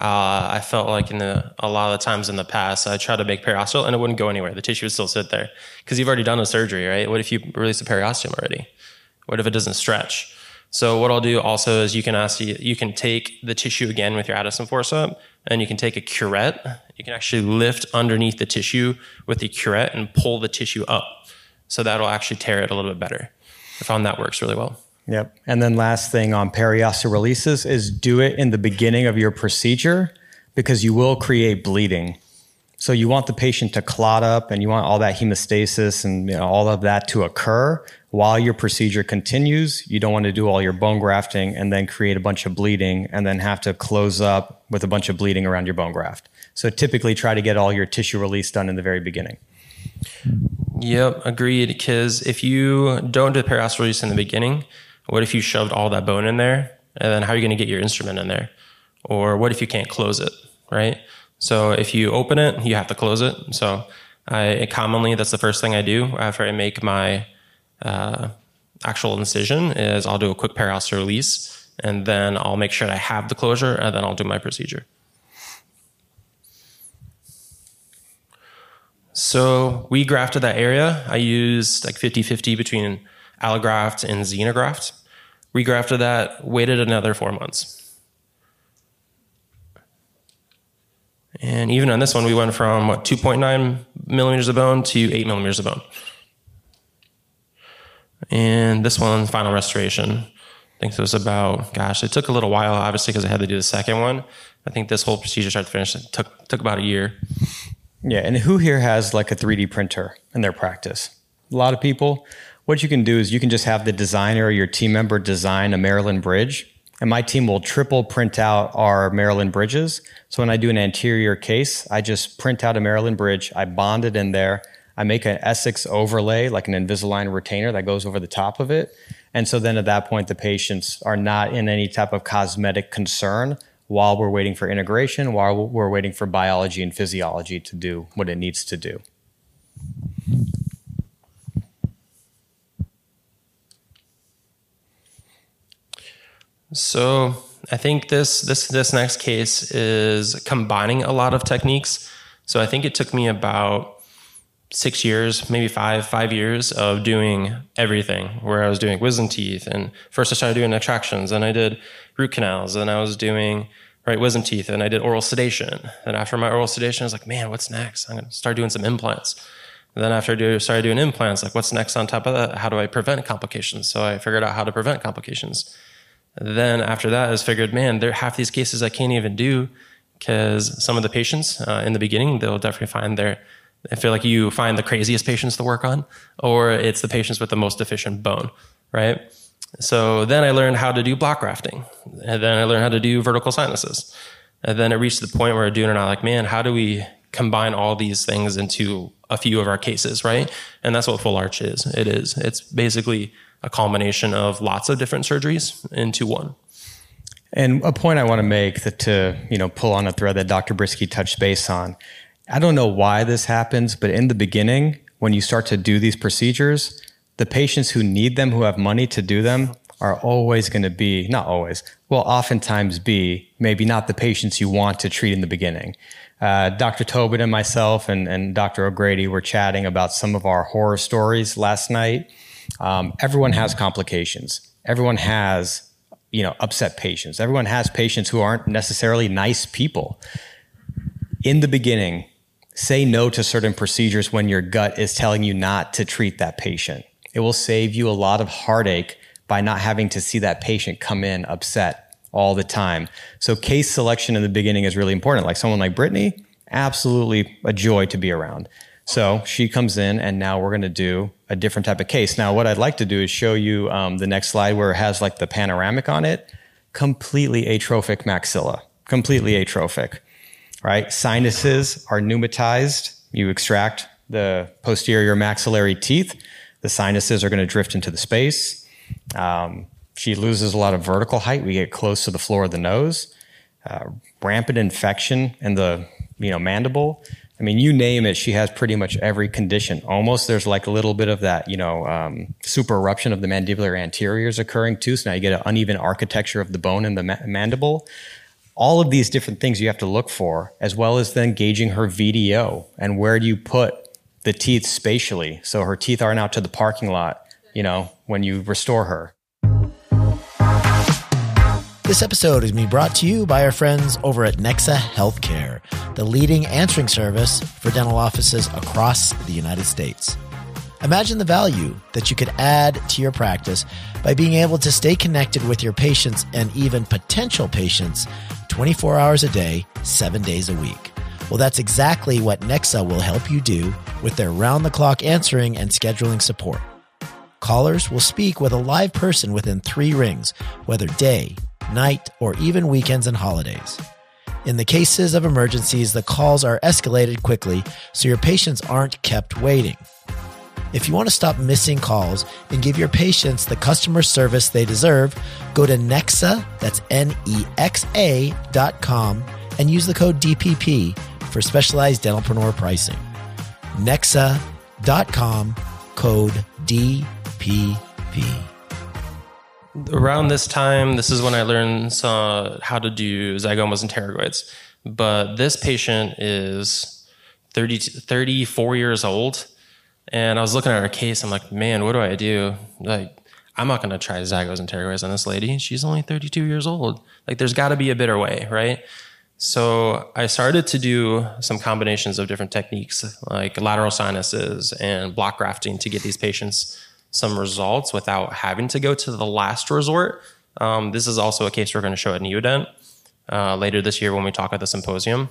uh, I felt like in the, a lot of the times in the past, I tried to make periosteal and it wouldn't go anywhere. The tissue would still sit there because you've already done a surgery, right? What if you release the periosteum already? What if it doesn't stretch? So what I'll do also is you can ask you can take the tissue again with your Adson forceps and you can take a curette. You can actually lift underneath the tissue with the curette and pull the tissue up. So that'll actually tear it a little bit better. I found that works really well. Yep. And then last thing on periosteal releases is do it in the beginning of your procedure because you will create bleeding. So you want the patient to clot up and you want all that hemostasis and you know, all of that to occur while your procedure continues. You don't want to do all your bone grafting and then create a bunch of bleeding and then have to close up with a bunch of bleeding around your bone graft. So typically try to get all your tissue release done in the very beginning. Yep, agreed. Because if you don't do periosteal release in the beginning, what if you shoved all that bone in there? And then how are you going to get your instrument in there? Or what if you can't close it, right? So if you open it, you have to close it. So I commonly, that's the first thing I do after I make my uh, actual incision is I'll do a quick periosteal release and then I'll make sure I have the closure and then I'll do my procedure. So we grafted that area. I used like 50 50 between allograft and xenograft. We grafted that, waited another four months. And even on this one, we went from what 2.9 millimeters of bone to 8 millimeters of bone. And this one, final restoration, I think it was about, gosh, it took a little while, obviously, because I had to do the second one. I think this whole procedure, start to finish, took, took about a year. Yeah, and who here has like a 3D printer in their practice? A lot of people. What you can do is you can just have the designer or your team member design a Maryland bridge, and my team will triple print out our Maryland bridges. So when I do an anterior case, I just print out a Maryland bridge, I bond it in there, I make an Essix overlay, like an Invisalign retainer that goes over the top of it. And so then at that point, the patients are not in any type of cosmetic concern while we're waiting for integration, while we're waiting for biology and physiology to do what it needs to do. So I think this this this next case is combining a lot of techniques. So I think it took me about six years, maybe five, five years of doing everything where I was doing wisdom teeth. And first I started doing extractions and I did root canals and I was doing right wisdom teeth and I did oral sedation. And after my oral sedation, I was like, man, what's next? I'm to start doing some implants. And then after I do, started doing implants, like what's next on top of that? How do I prevent complications? So I figured out how to prevent complications. Then after that, I was figured, man, there are half these cases I can't even do because some of the patients uh, in the beginning, they'll definitely find their I feel like you find the craziest patients to work on, or it's the patients with the most deficient bone, right? So then I learned how to do block grafting, and then I learned how to do vertical sinuses, and then it reached the point where I doing it, I'm like, man, how do we combine all these things into a few of our cases, right? And that's what full arch is. It is. It's basically a combination of lots of different surgeries into one. And a point I want to make that to you know pull on a thread that Dr. Brisky touched base on I don't know why this happens, but in the beginning, when you start to do these procedures, the patients who need them, who have money to do them, are always going to be, not always, will oftentimes be maybe not the patients you want to treat in the beginning. Uh, Dr. Tobin and myself and, and Dr. O'Grady were chatting about some of our horror stories last night. Um, everyone has complications. Everyone has, you know, upset patients. Everyone has patients who aren't necessarily nice people. In the beginning, say no to certain procedures when your gut is telling you not to treat that patient. It will save you a lot of heartache by not having to see that patient come in upset all the time. So case selection in the beginning is really important. Like someone like Brittany, absolutely a joy to be around. So she comes in, and now we're going to do a different type of case. Now, what I'd like to do is show you um, the next slide where it has like the panoramic on it. Completely atrophic maxilla, completely atrophic right? Sinuses are pneumatized. You extract the posterior maxillary teeth. The sinuses are going to drift into the space. Um, she loses a lot of vertical height. We get close to the floor of the nose. Uh, rampant infection in the you know mandible. I mean, you name it, she has pretty much every condition. Almost there's like a little bit of that, you know, um, super eruption of the mandibular anteriors occurring too. So now you get an uneven architecture of the bone in the ma- mandible all of these different things you have to look for, as well as then gauging her VDO and where do you put the teeth spatially so her teeth aren't out to the parking lot, you know, when you restore her. This episode is being brought to you by our friends over at Nexa Healthcare, the leading answering service for dental offices across the United States. Imagine the value that you could add to your practice by being able to stay connected with your patients and even potential patients 24 hours a day, seven days a week. Well, that's exactly what Nexa will help you do with their round the clock answering and scheduling support. Callers will speak with a live person within three rings, whether day, night, or even weekends and holidays. In the cases of emergencies, the calls are escalated quickly so your patients aren't kept waiting. If you want to stop missing calls and give your patients the customer service they deserve, go to Nexa, that's N E X A dot com, and use the code DPP for specialized dentalpreneur pricing. Nexa.com, code DPP. Around this time, this is when I learned uh, how to do zygomas and pterygoids. But this patient is 30, 34 years old. And I was looking at her case. I'm like, man, what do I do? Like, I'm not going to try zygos and pterygoids on this lady. She's only 32 years old. Like, there's got to be a better way, right? So I started to do some combinations of different techniques, like lateral sinuses and block grafting, to get these patients some results without having to go to the last resort. Um, this is also a case we're going to show at Neodent uh, later this year when we talk at the symposium.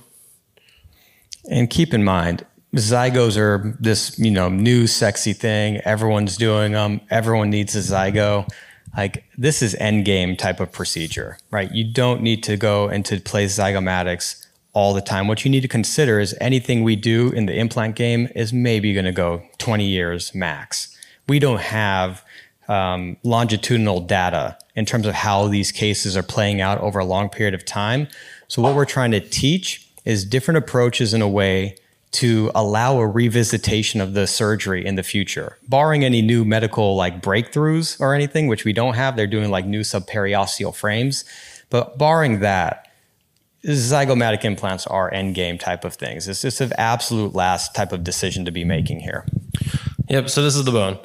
And keep in mind, zygos are this you know new sexy thing. Everyone's doing them. Everyone needs a zygo. Like this is end game type of procedure, right? You don't need to go into place zygomatics all the time. What you need to consider is anything we do in the implant game is maybe going to go 20 years max. We don't have um, longitudinal data in terms of how these cases are playing out over a long period of time. So what we're trying to teach is different approaches in a way to allow a revisitation of the surgery in the future, barring any new medical like breakthroughs or anything, which we don't have. They're doing like new subperiosteal frames, but barring that, zygomatic implants are end game type of things. It's just an absolute last type of decision to be making here. Yep. So this is the bone.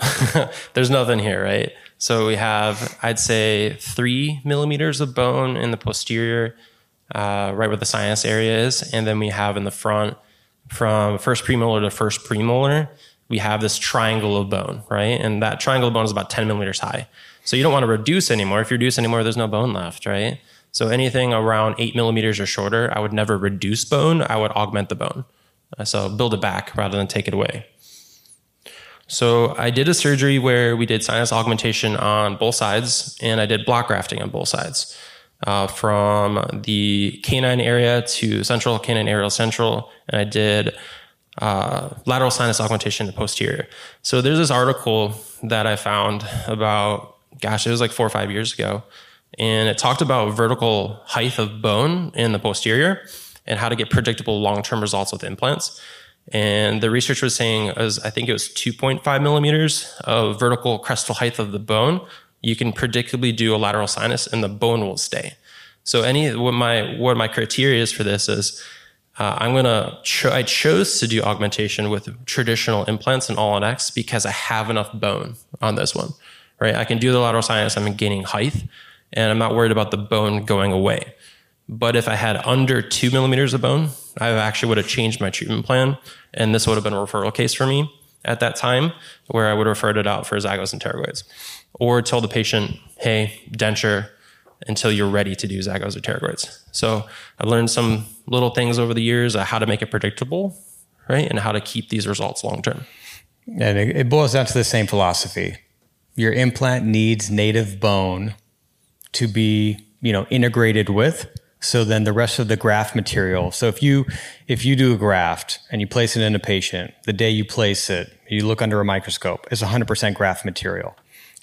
There's nothing here, right? So we have, I'd say, three millimeters of bone in the posterior, uh, right where the sinus area is, and then we have in the front from first premolar to first premolar, we have this triangle of bone, right? And that triangle of bone is about 10 millimeters high. So you don't want to reduce anymore. If you reduce anymore, there's no bone left, right? So anything around eight millimeters or shorter, I would never reduce bone. I would augment the bone. Uh, so build it back rather than take it away. So I did a surgery where we did sinus augmentation on both sides, and I did block grafting on both sides uh, from the canine area to central canine areal central, and I did uh, lateral sinus augmentation to posterior. So there's this article that I found about, gosh, it was like four or five years ago, and it talked about vertical height of bone in the posterior and how to get predictable long-term results with implants. And the research was saying, I think it was 2.5 millimeters of vertical crestal height of the bone you can predictably do a lateral sinus and the bone will stay. So any what my what my criteria is for this is uh, I'm gonna cho- I chose to do augmentation with traditional implants and all on X because I have enough bone on this one, right? I can do the lateral sinus. I'm gaining height, and I'm not worried about the bone going away. But if I had under two millimeters of bone, I actually would have changed my treatment plan, and this would have been a referral case for me at that time, where I would have referred it out for zygos and pterygoids or tell the patient, hey, denture until you're ready to do zygos or pterygoids. So I've learned some little things over the years how to make it predictable, right? And how to keep these results long term. And it boils down to the same philosophy. Your implant needs native bone to be, you know, integrated with. So then the rest of the graft material. So if you if you do a graft and you place it in a patient, the day you place it, you look under a microscope, it's 100% graft material.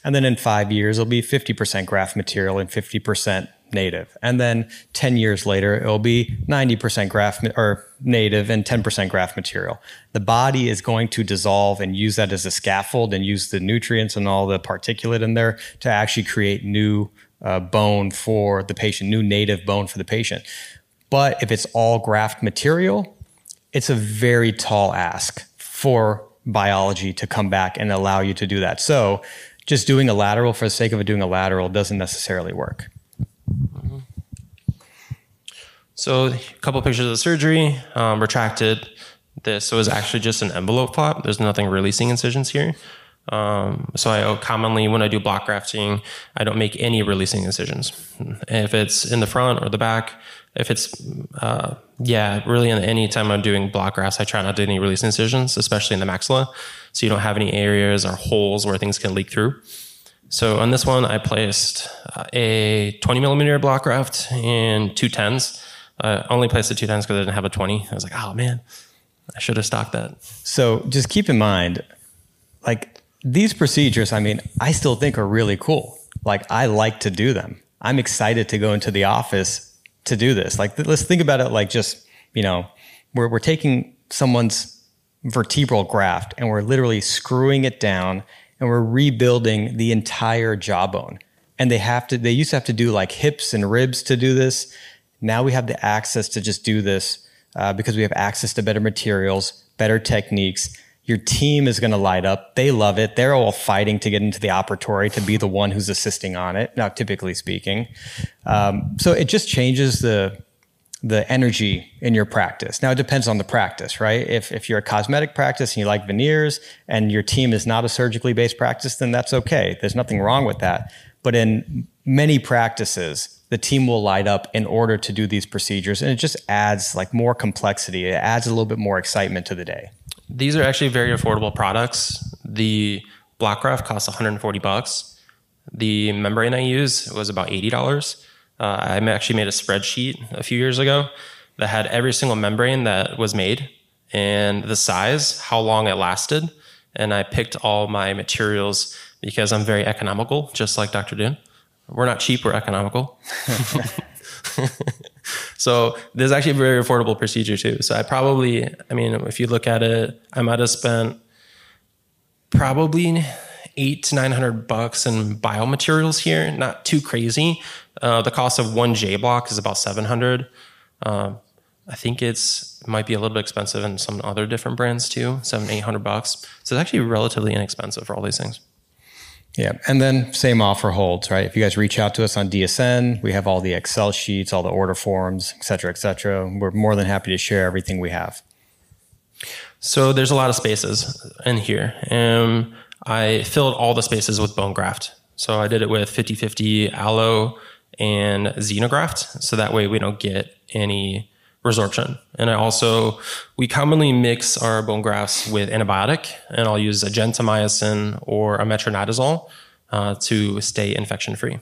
And then in five years, it'll be 50% graft material and 50% native. And then 10 years later, it'll be 90% graft or native and 10% graft material. The body is going to dissolve and use that as a scaffold and use the nutrients and all the particulate in there to actually create new uh, bone for the patient, new native bone for the patient. But if it's all graft material, it's a very tall ask for biology to come back and allow you to do that. So just doing a lateral for the sake of doing a lateral doesn't necessarily work. So a couple pictures of the surgery, um, retracted this. So it was actually just an envelope flap. There's nothing releasing incisions here. Um, so I commonly, when I do block grafting, I don't make any releasing incisions. If it's in the front or the back, if it's, uh, yeah, really in any time I'm doing block grafts, I try not to do any releasing incisions, especially in the maxilla. So you don't have any areas or holes where things can leak through. So on this one, I placed uh, a 20 millimeter block graft and two tens. I only placed the two tens because I didn't have a 20. I was like, oh man, I should have stocked that. So just keep in mind, like these procedures, I mean, I still think are really cool. Like I like to do them. I'm excited to go into the office to do this. Like let's think about it like just, you know, we're, we're taking someone's vertebral graft and we're literally screwing it down and we're rebuilding the entire jawbone. And they have to, they used to have to do like hips and ribs to do this. Now we have the access to just do this uh, because we have access to better materials, better techniques. Your team is going to light up. They love it. They're all fighting to get into the operatory to be the one who's assisting on it. Now, typically speaking, um, so it just changes the the energy in your practice. Now it depends on the practice, right? If if you're a cosmetic practice and you like veneers and your team is not a surgically based practice, then that's okay. There's nothing wrong with that. But in many practices, the team will light up in order to do these procedures and it just adds like more complexity. It adds a little bit more excitement to the day. These are actually very affordable products. The block graft costs 140 bucks. The membrane I use was about $80. Uh, I actually made a spreadsheet a few years ago that had every single membrane that was made and the size, how long it lasted. And I picked all my materials because I'm very economical, just like Dr. Dune. We're not cheap, we're economical. so this is actually a very affordable procedure too. So I probably, I mean, if you look at it, I might have spent probably eight to nine hundred bucks in biomaterials here. Not too crazy. Uh, the cost of one J block is about seven hundred. Uh, I think it's it might be a little bit expensive in some other different brands too, seven eight hundred bucks. So it's actually relatively inexpensive for all these things. Yeah. And then same offer holds, right? If you guys reach out to us on DSN, we have all the Excel sheets, all the order forms, et cetera, et cetera. We're more than happy to share everything we have. So there's a lot of spaces in here. Um, I filled all the spaces with bone graft. So I did it with 50 50 allo and xenograft. So that way we don't get any resorption. And I also, we commonly mix our bone grafts with antibiotic, and I'll use a gentamicin or a metronidazole uh, to stay infection free.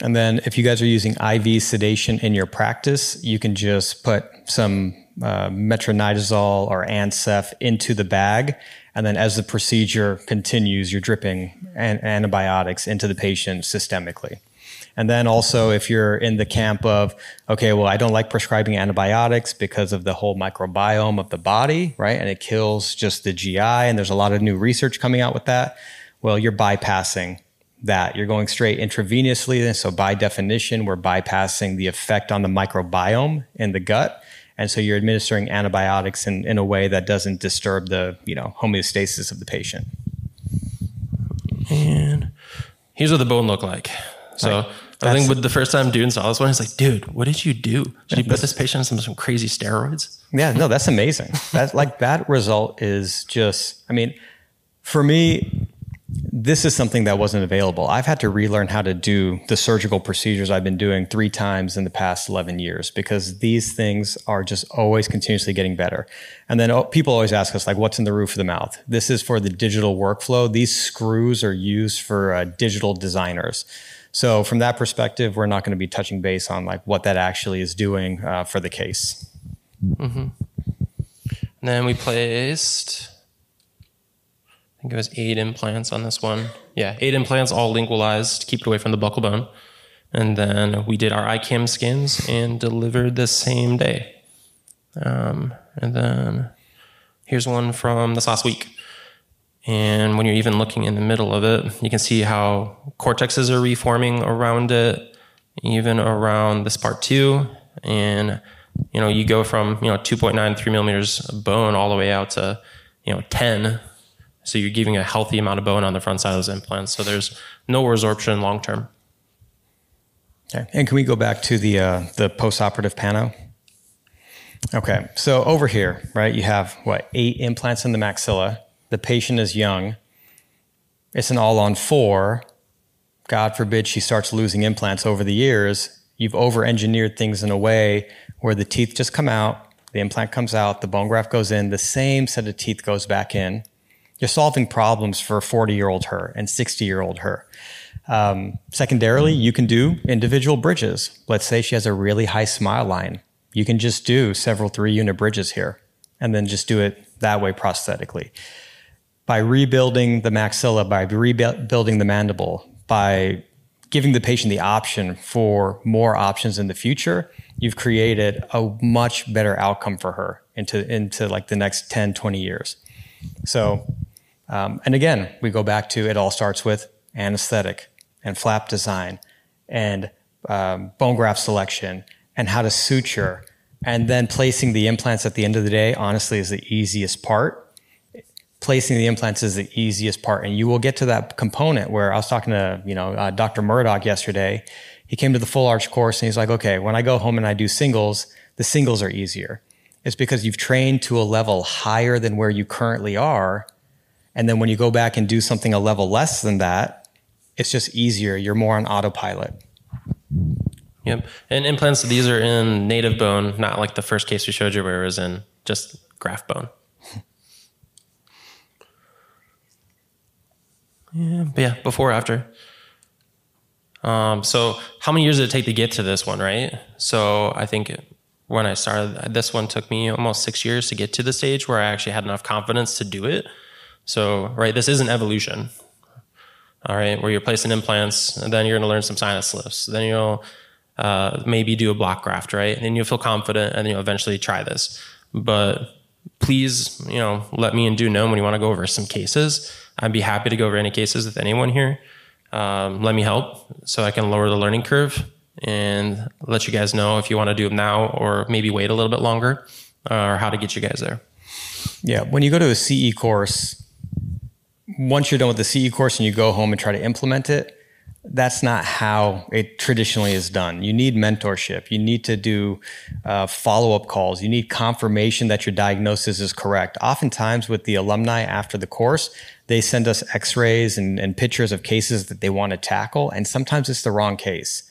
And then if you guys are using IV sedation in your practice, you can just put some uh, metronidazole or Ancef into the bag. And then as the procedure continues, you're dripping an- antibiotics into the patient systemically. And then also, if you're in the camp of, okay, well, I don't like prescribing antibiotics because of the whole microbiome of the body, right? And it kills just the GI. And there's a lot of new research coming out with that. Well, you're bypassing that. You're going straight intravenously. And so, by definition, we're bypassing the effect on the microbiome in the gut. And so, you're administering antibiotics in, in a way that doesn't disturb the you know homeostasis of the patient. And here's what the bone looked like. So, right. I think with the first time Dune saw this one, he's like, dude, what did you do? Did you put this patient on some, some crazy steroids? Yeah, no, that's amazing. that like that result is just, I mean, for me, this is something that wasn't available. I've had to relearn how to do the surgical procedures I've been doing three times in the past 11 years because these things are just always continuously getting better. And then oh, people always ask us, like, what's in the roof of the mouth? This is for the digital workflow. These screws are used for uh, digital designers. So from that perspective, we're not going to be touching base on like what that actually is doing uh, for the case. Mm-hmm. And then we placed, I think it was eight implants on this one. Yeah, eight implants, all lingualized, to keep it away from the buccal bone. And then we did our iCam scans and delivered the same day. Um, and then here's one from this last week. And when you're even looking in the middle of it, you can see how cortexes are reforming around it, even around this part two. And, you know, you go from, you know, 2.9, 3 millimeters bone all the way out to, you know, 10. So you're giving a healthy amount of bone on the front side of those implants. So there's no resorption long term. Okay. And can we go back to the, uh, the postoperative pano? Okay. So over here, right, you have what, eight implants in the maxilla the patient is young. It's an all on four. God forbid she starts losing implants over the years, you've over engineered things in a way where the teeth just come out, the implant comes out, the bone graft goes in, the same set of teeth goes back in. You're solving problems for 40 year old her and 60 year old her. Um, secondarily, you can do individual bridges. Let's say she has a really high smile line. You can just do several three unit bridges here and then just do it that way prosthetically. By rebuilding the maxilla, by rebuilding the mandible, by giving the patient the option for more options in the future, you've created a much better outcome for her into, into like the next 10, 20 years. So, um, and again, we go back to it all starts with anesthetic and flap design and um, bone graft selection and how to suture. And then placing the implants at the end of the day, honestly, is the easiest part. Placing the implants is the easiest part. And you will get to that component where I was talking to, you know, uh, Dr. Murdoch yesterday. He came to the full arch course and he's like, okay, when I go home and I do singles, the singles are easier. It's because you've trained to a level higher than where you currently are. And then when you go back and do something a level less than that, it's just easier. You're more on autopilot. Yep. And implants, these are in native bone, not like the first case we showed you where it was in just graft bone. Yeah. But yeah, before, after. Um, so how many years did it take to get to this one, right? So I think when I started, this one took me almost six years to get to the stage where I actually had enough confidence to do it. So, right, this is an evolution all right, where you're placing implants, and then you're going to learn some sinus lifts. Then you'll uh, maybe do a block graft, right? And you'll feel confident, and then you'll eventually try this. But please, you know, let me and do know when you want to go over some cases. I'd be happy to go over any cases with anyone here. Um, let me help so I can lower the learning curve and let you guys know if you want to do them now or maybe wait a little bit longer uh, or how to get you guys there. Yeah, when you go to a CE course, once you're done with the CE course and you go home and try to implement it, that's not how it traditionally is done. You need mentorship. You need to do uh, follow up calls. You need confirmation that your diagnosis is correct. Oftentimes, with the alumni after the course, they send us x rays and, and pictures of cases that they want to tackle, and sometimes it's the wrong case.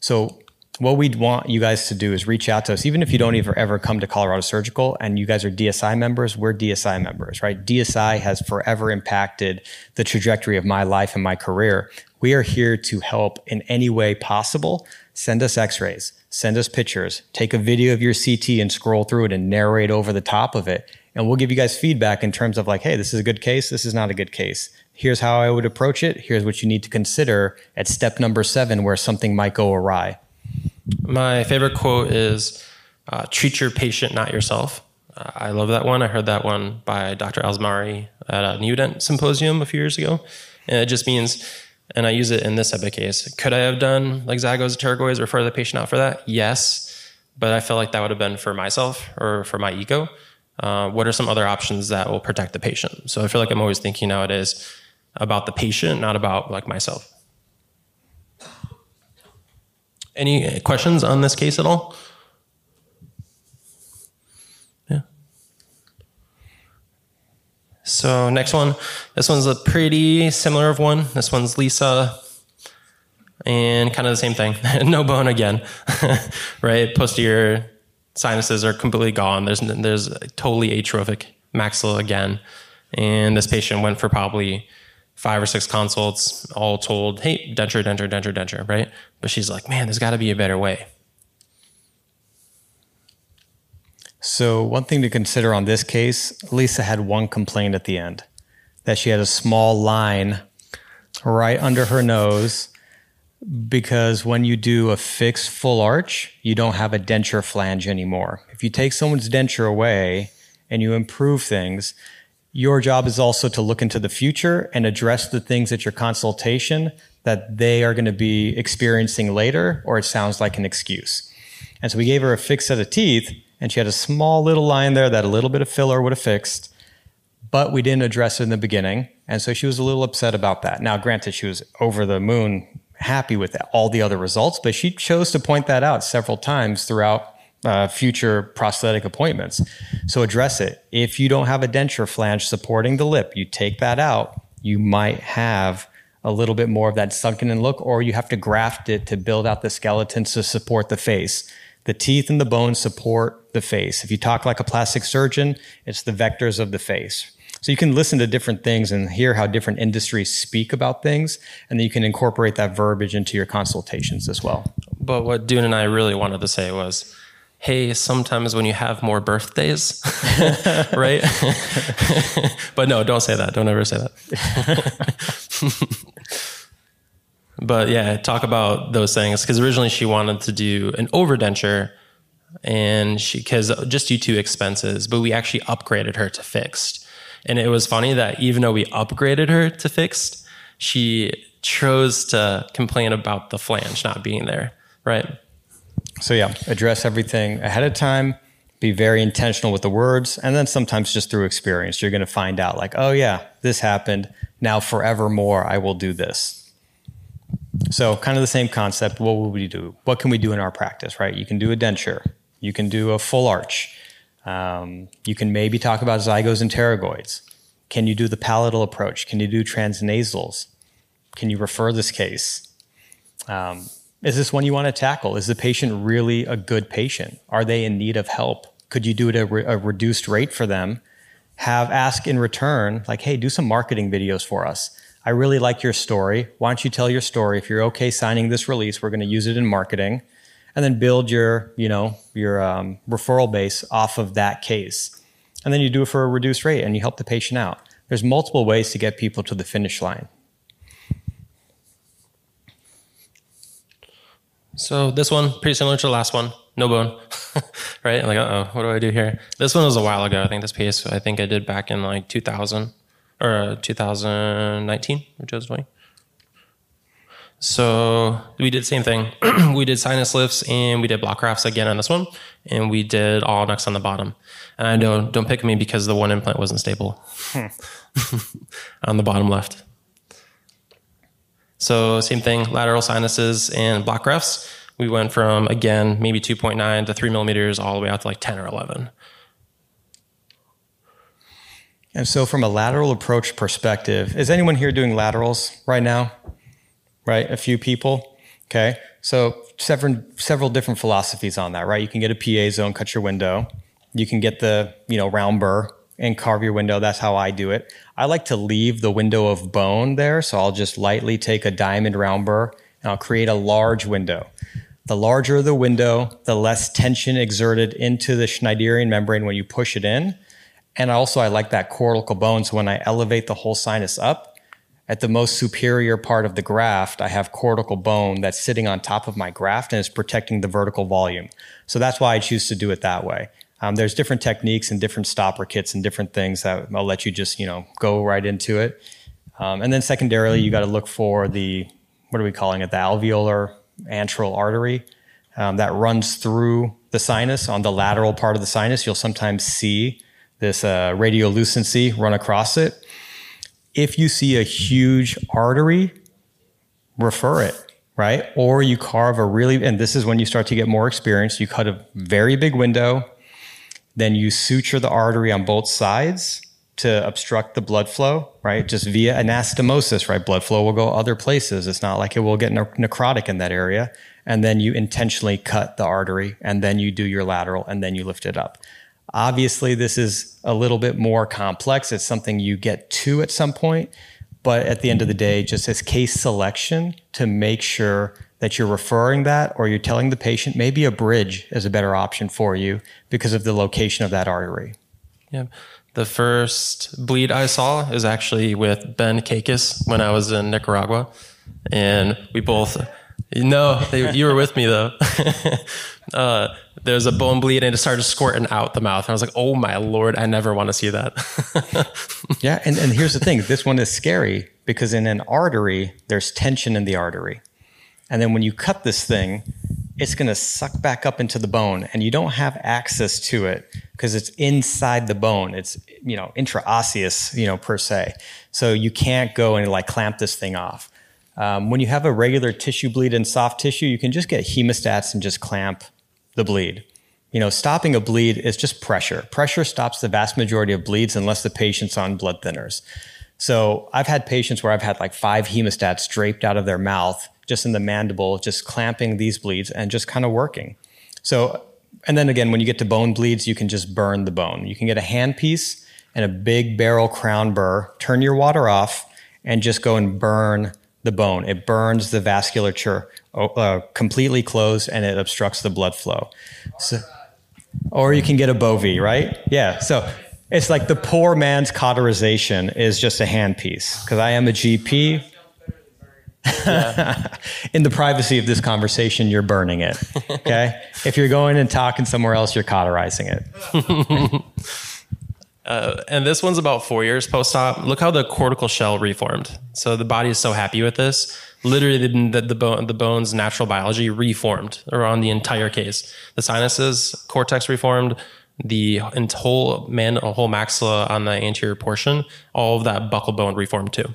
So, what we'd want you guys to do is reach out to us, even if you don't ever ever come to Colorado Surgical and you guys are DSI members, we're DSI members, right? DSI has forever impacted the trajectory of my life and my career. We are here to help in any way possible. Send us x-rays, send us pictures, take a video of your CT and scroll through it and narrate over the top of it. And we'll give you guys feedback in terms of like, hey, this is a good case, this is not a good case. Here's how I would approach it. Here's what you need to consider at step number seven where something might go awry. My favorite quote is uh, treat your patient, not yourself. Uh, I love that one. I heard that one by Dr. Alzamari at a Neodent symposium a few years ago. And it just means, and I use it in this epic case, could I have done like Zygos pterygoids, refer the patient out for that? Yes. But I feel like that would have been for myself or for my ego. Uh, what are some other options that will protect the patient? So I feel like I'm always thinking nowadays about the patient, not about like myself. Any questions on this case at all? Yeah. So next one, this one's a pretty similar of one. This one's Lisa, and kind of the same thing. no bone again, right? Posterior sinuses are completely gone. There's there's totally atrophic maxilla again, and this patient went for probably five or six consults, all told, hey, denture, denture, denture, denture, right? But she's like, man, there's got to be a better way. So, one thing to consider on this case, Lisa had one complaint at the end that she had a small line right under her nose because when you do a fixed full arch, you don't have a denture flange anymore. If you take someone's denture away and you improve things, your job is also to look into the future and address the things at your consultation that they are going to be experiencing later, or it sounds like an excuse. And so we gave her a fixed set of teeth, and she had a small little line there that a little bit of filler would have fixed, but we didn't address it in the beginning. And so she was a little upset about that. Now, granted, she was over the moon happy with all the other results, but she chose to point that out several times throughout uh, future prosthetic appointments. So address it. If you don't have a denture flange supporting the lip, you take that out, you might have a little bit more of that sunken in look, or you have to graft it to build out the skeleton to support the face. The teeth and the bones support the face. If you talk like a plastic surgeon, it's the vectors of the face. So you can listen to different things and hear how different industries speak about things, and then you can incorporate that verbiage into your consultations as well. But what Dune and I really wanted to say was, hey, sometimes when you have more birthdays, right? but no, don't say that. Don't ever say that. but yeah, talk about those things because originally she wanted to do an overdenture and she because just due to expenses, but we actually upgraded her to fixed. And it was funny that even though we upgraded her to fixed, she chose to complain about the flange not being there, right? So yeah, address everything ahead of time. Be very intentional with the words, and then sometimes just through experience, you're going to find out like, oh yeah, this happened. Now forevermore, I will do this. So kind of the same concept. What will we do? What can we do in our practice? Right? You can do a denture. You can do a full arch. Um, you can maybe talk about zygos and pterygoids. Can you do the palatal approach? Can you do transnasals? Can you refer this case? Um, is this one you want to tackle? Is the patient really a good patient? Are they in need of help? Could you do it at a reduced rate for them? Have ask in return, like, hey, do some marketing videos for us. I really like your story. Why don't you tell your story? If you're okay signing this release, we're going to use it in marketing, and then build your, you know, your um, referral base off of that case. And then you do it for a reduced rate, and you help the patient out. There's multiple ways to get people to the finish line. So this one, pretty similar to the last one, no bone, right? Like, oh, what do I do here? This one was a while ago. I think this piece, I think I did back in like 2000 or uh, 2019 or 2020. So we did the same thing. we did sinus lifts and we did block grafts again on this one, and we did all on X on the bottom. And I know, don't pick me because the one implant wasn't stable hmm. on the bottom left. So same thing, lateral sinuses and block grafts. We went from again maybe 2.9 to three millimeters all the way out to like 10 or 11. And so, from a lateral approach perspective, is anyone here doing laterals right now? Right, a few people. Okay, so several several different philosophies on that. Right, you can get a PA zone, cut your window. You can get the you know round burr and carve your window. That's how I do it. I like to leave the window of bone there, so I'll just lightly take a diamond round burr and I'll create a large window. The larger the window, the less tension exerted into the Schneiderian membrane when you push it in. And also, I like that cortical bone. So when I elevate the whole sinus up, at the most superior part of the graft, I have cortical bone that's sitting on top of my graft and is protecting the vertical volume. So that's why I choose to do it that way. Um, there's different techniques and different stopper kits and different things that I'll let you just you know go right into it. Um, and then secondarily, you got to look for the what are we calling it? The alveolar antral artery um, that runs through the sinus on the lateral part of the sinus. You'll sometimes see this uh, radiolucency run across it. If you see a huge artery, refer it right? Or you carve a really, and this is when you start to get more experience. You cut a very big window, then you suture the artery on both sides to obstruct the blood flow, right? Just via anastomosis, right? Blood flow will go other places. It's not like it will get ne- necrotic in that area. And then you intentionally cut the artery and then you do your lateral and then you lift it up. Obviously, this is a little bit more complex. It's something you get to at some point. But at the end of the day, just as case selection to make sure that you're referring that or you're telling the patient maybe a bridge is a better option for you because of the location of that artery. Yeah. The first bleed I saw is actually with Ben Kakis when I was in Nicaragua. And we both, no, they, you were with me though. uh, there was a bone bleed and it started squirting out the mouth. And I was like, oh my Lord, I never want to see that. yeah. And, and here's the thing this one is scary because in an artery, there's tension in the artery. And then when you cut this thing, it's going to suck back up into the bone and you don't have access to it because it's inside the bone. It's, you know, intraosseous, you know, per se. So you can't go and like clamp this thing off. Um, when you have a regular tissue bleed in soft tissue, you can just get hemostats and just clamp the bleed. You know, stopping a bleed is just pressure. Pressure stops the vast majority of bleeds unless the patient's on blood thinners. So I've had patients where I've had like five hemostats draped out of their mouth, just in the mandible, just clamping these bleeds and just kind of working. So, and then again, when you get to bone bleeds, you can just burn the bone. You can get a handpiece and a big barrel crown burr, turn your water off, and just go and burn the bone. It burns the vasculature uh, completely closed and it obstructs the blood flow. So, or you can get a Bovie, right? Yeah. So it's like the poor man's cauterization is just a handpiece because I am a GP. in the privacy of this conversation, you're burning it. Okay. if you're going and talking somewhere else, you're cauterizing it. Uh, and this one's about four years post op. Look how the cortical shell reformed. So the body is so happy with this. Literally, the, the, bone, the bone's natural biology reformed around the entire case. The sinuses, cortex reformed, the whole man, a whole maxilla on the anterior portion, all of that buccal bone reformed too.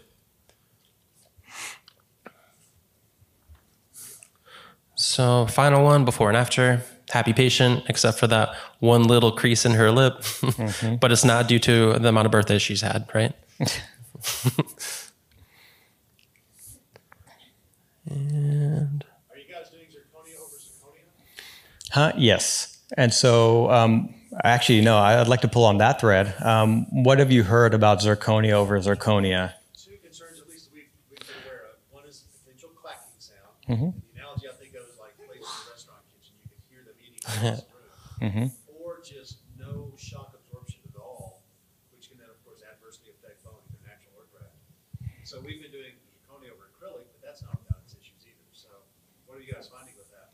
So, final one before and after. Happy patient, except for that one little crease in her lip. mm-hmm. But it's not due to the amount of birthdays she's had, right? and. Are you guys doing zirconia over zirconia? Huh? Yes. And so, um, actually, no, I'd like to pull on that thread. Um, what have you heard about zirconia over zirconia? Two concerns, at least we've, we've been aware of. One is potential clacking sound. Mm-hmm. mm-hmm. or just no shock absorption at all, which can then, of course, adversely affect bone in their natural aircraft. So we've been doing zirconia over acrylic, but that's not without its issues either. So what are you guys finding with that?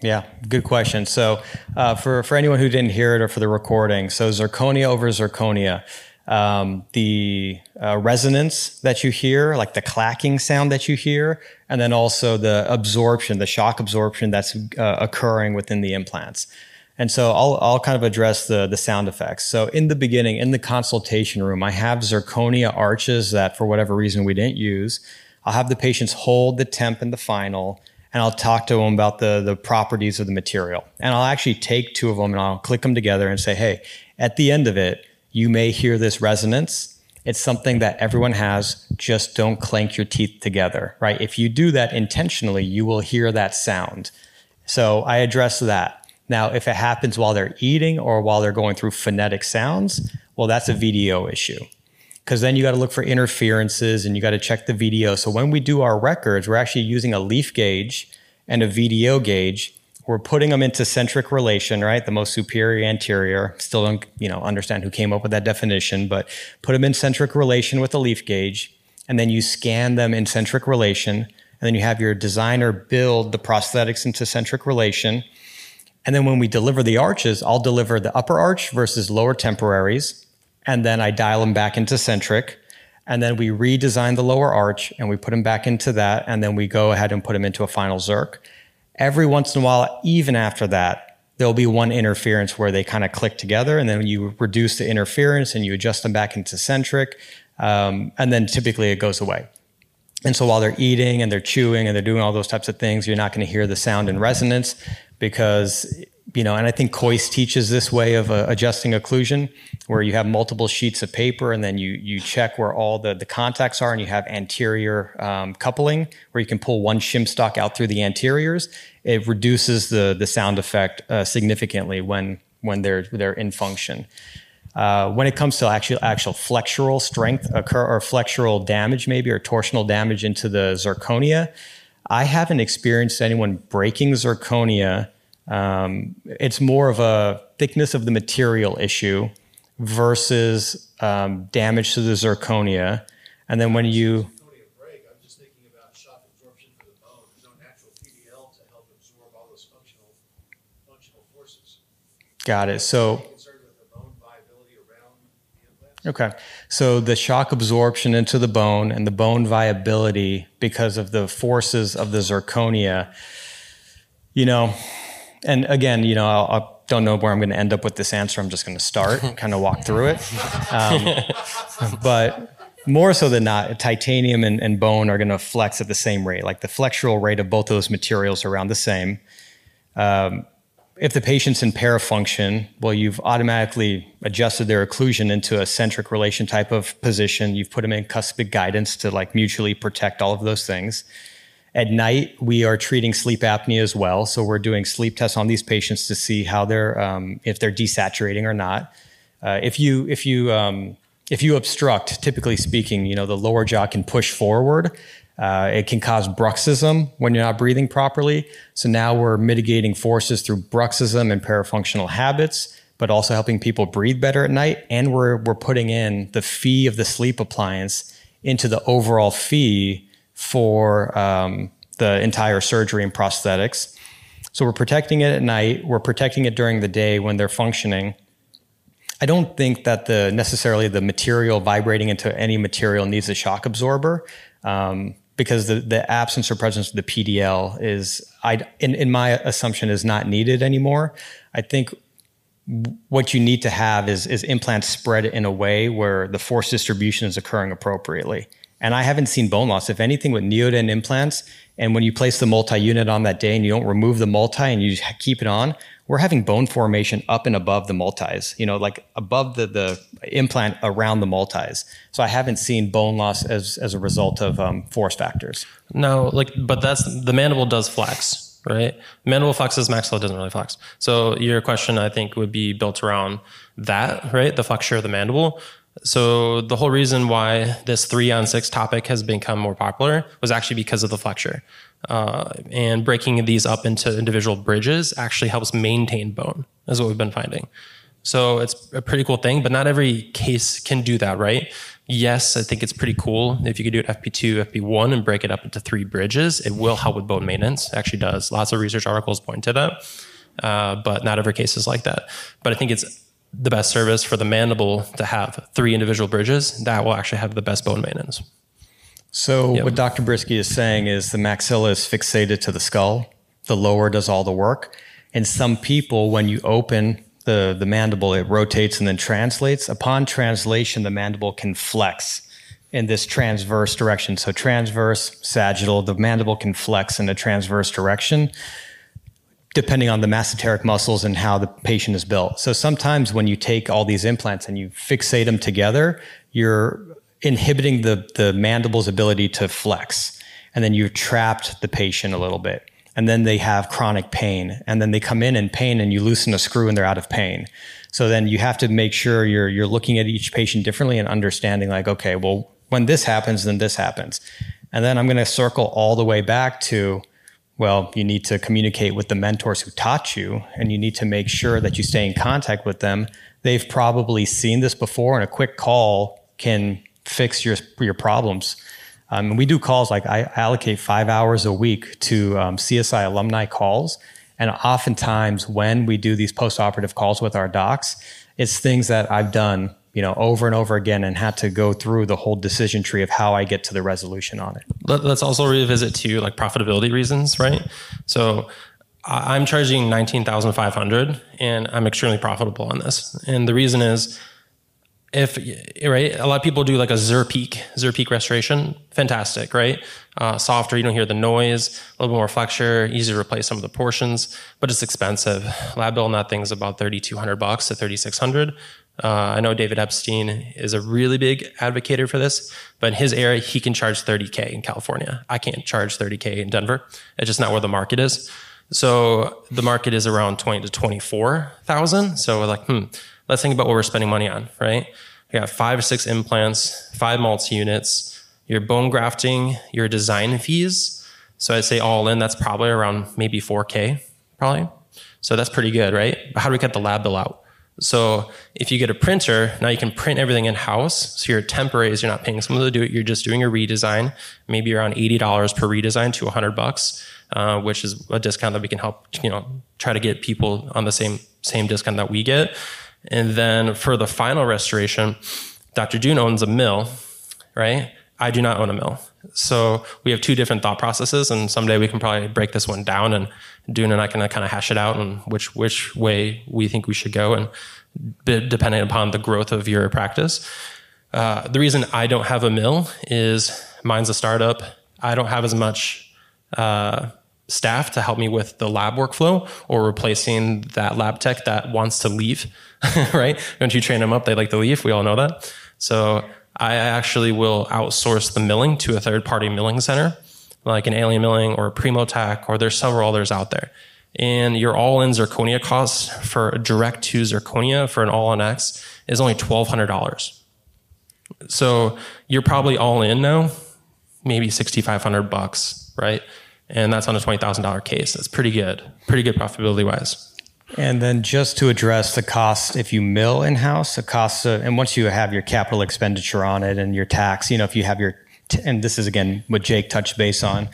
Yeah, good question. So, uh, for for anyone who didn't hear it or for the recording, so zirconia over zirconia, um, the uh, resonance that you hear, like the clacking sound that you hear, and then also the absorption, the shock absorption that's uh, occurring within the implants. And so I'll, I'll kind of address the, the sound effects. So in the beginning, in the consultation room, I have zirconia arches that for whatever reason we didn't use. I'll have the patients hold the temp and the final, and I'll talk to them about the, the properties of the material. And I'll actually take two of them and I'll click them together and say, hey, at the end of it, you may hear this resonance. It's something that everyone has. Just don't clank your teeth together, right? If you do that intentionally, you will hear that sound. So I address that. Now, if it happens while they're eating or while they're going through phonetic sounds, well, that's a VDO issue. Because then you got to look for interferences and you got to check the VDO. So when we do our records, we're actually using a leaf gauge and a VDO gauge we're putting them into centric relation, right? The most superior anterior. Still don't, you know, understand who came up with that definition, but put them in centric relation with a leaf gauge, and then you scan them in centric relation, and then you have your designer build the prosthetics into centric relation. And then when we deliver the arches, I'll deliver the upper arch versus lower temporaries, and then I dial them back into centric. And then we redesign the lower arch and we put them back into that. And then we go ahead and put them into a final Zerk every once in a while, even after that, there'll be one interference where they kind of click together, and then you reduce the interference and you adjust them back into centric, um, and then typically it goes away. And so while they're eating and they're chewing and they're doing all those types of things, you're not going to hear the sound and resonance because you know, and I think Kois teaches this way of uh, adjusting occlusion, where you have multiple sheets of paper and then you you check where all the, the contacts are, and you have anterior um, coupling, where you can pull one shim stock out through the anteriors. It reduces the the sound effect uh, significantly when when they're they're in function. Uh, when it comes to actual actual flexural strength occur or flexural damage, maybe or torsional damage into the zirconia, I haven't experienced anyone breaking zirconia um, it's more of a thickness of the material issue versus um, damage to the zirconia. And then when you Got it. So, okay. So the shock absorption into the bone and the bone viability because of the forces of the zirconia, you know, and again, you know, I, I don't know where I'm going to end up with this answer. I'm just going to start, kind of walk through it. Um, but more so than not, titanium and, and bone are going to flex at the same rate. Like the flexural rate of both of those materials are around the same. Um, if the patient's in parafunction, well, you've automatically adjusted their occlusion into a centric relation type of position. You've put them in cuspid guidance to like mutually protect all of those things. At night, we are treating sleep apnea as well. So we're doing sleep tests on these patients to see how they're um, if they're desaturating or not. Uh, if you if you um, if you obstruct, typically speaking, you know the lower jaw can push forward. Uh, it can cause bruxism when you're not breathing properly. So now we're mitigating forces through bruxism and parafunctional habits, but also helping people breathe better at night. And we're we're putting in the fee of the sleep appliance into the overall fee for um, the entire surgery and prosthetics. So we're protecting it at night. We're protecting it during the day when they're functioning. I don't think that the necessarily the material vibrating into any material needs a shock absorber um, because the, the absence or presence of the PDL is, I in, in my assumption, is not needed anymore. I think what you need to have is is implants spread in a way where the force distribution is occurring appropriately. And I haven't seen bone loss. If anything, with Neodent implants, and when you place the multi unit on that day and you don't remove the multi and you keep it on, we're having bone formation up and above the multis, you know, like above the, the implant around the multis. So I haven't seen bone loss as, as a result of um, force factors. No, like, but that's the mandible does flex, right? Mandible flexes, maxilla doesn't really flex. So your question, I think, would be built around that, right? The flexure of the mandible. So the whole reason why this three on six topic has become more popular was actually because of the flexure. Uh, and breaking these up into individual bridges actually helps maintain bone, is what we've been finding. So it's a pretty cool thing, but not every case can do that, right? Yes, I think it's pretty cool if you could do it FP2, FP1 and break it up into three bridges. It will help with bone maintenance. It actually does. Lots of research articles point to that, uh, but not every case is like that. But I think it's the best service for the mandible to have three individual bridges that will actually have the best bone maintenance. So yep. what Dr. Brisky is saying is the maxilla is fixated to the skull. The lower does all the work. And some people, when you open the, the mandible, it rotates and then translates. Upon translation, the mandible can flex in this transverse direction. So transverse, sagittal, the mandible can flex in a transverse direction depending on the masseteric muscles and how the patient is built. So sometimes when you take all these implants and you fixate them together, you're inhibiting the, the mandible's ability to flex. And then you've trapped the patient a little bit. And then they have chronic pain. And then they come in in pain and you loosen a screw and they're out of pain. So then you have to make sure you're, you're looking at each patient differently and understanding like, okay, well, when this happens, then this happens. And then I'm going to circle all the way back to, well, you need to communicate with the mentors who taught you, and you need to make sure that you stay in contact with them. They've probably seen this before, and a quick call can fix your your problems. Um, we do calls like I allocate five hours a week to um, CSI alumni calls, and oftentimes when we do these post-operative calls with our docs, it's things that I've done you know, over and over again and had to go through the whole decision tree of how I get to the resolution on it. Let's also revisit to like profitability reasons, right? So I'm charging 19,500 and I'm extremely profitable on this. And the reason is if right, a lot of people do like a Zerpeak, Zerpeak restoration, fantastic, right? Uh, softer, you don't hear the noise, a little bit more flexure, easy to replace some of the portions, but it's expensive. Lab bill on that thing's about 3,200 bucks to 3,600. Uh, I know David Epstein is a really big advocate for this, but in his area, he can charge 30K in California. I can't charge 30K in Denver. It's just not where the market is. So the market is around 20 to 24,000. So we're like, hmm, let's think about what we're spending money on, right? You got five or six implants, five multi units, your bone grafting, your design fees. So I'd say all in, that's probably around maybe 4K, probably. So that's pretty good, right? But how do we get the lab bill out? So if you get a printer, now you can print everything in house. So your temporaries, you're not paying someone to do it. You're just doing a redesign, maybe around eighty dollars per redesign to hundred bucks, uh, which is a discount that we can help you know try to get people on the same same discount that we get. And then for the final restoration, Dr. Dune owns a mill, right? I do not own a mill. So we have two different thought processes, and someday we can probably break this one down, and Dune and I can kind of hash it out and which which way we think we should go, and depending upon the growth of your practice. Uh, the reason I don't have a mill is mine's a startup. I don't have as much uh, staff to help me with the lab workflow or replacing that lab tech that wants to leave, right? Once you train them up, they like to leave. We all know that. So I actually will outsource the milling to a third party milling center, like an Alien Milling or a Primotac, or there's several others out there. And your all in zirconia cost for direct to zirconia for an all in X is only $1,200. So you're probably all in now, maybe 6,500 bucks, right? And that's on a $20,000 case. That's pretty good, pretty good profitability wise. And then just to address the cost, if you mill in house, the cost, of, uh, and once you have your capital expenditure on it and your tax, you know, if you have your, and this is again what Jake touched base on,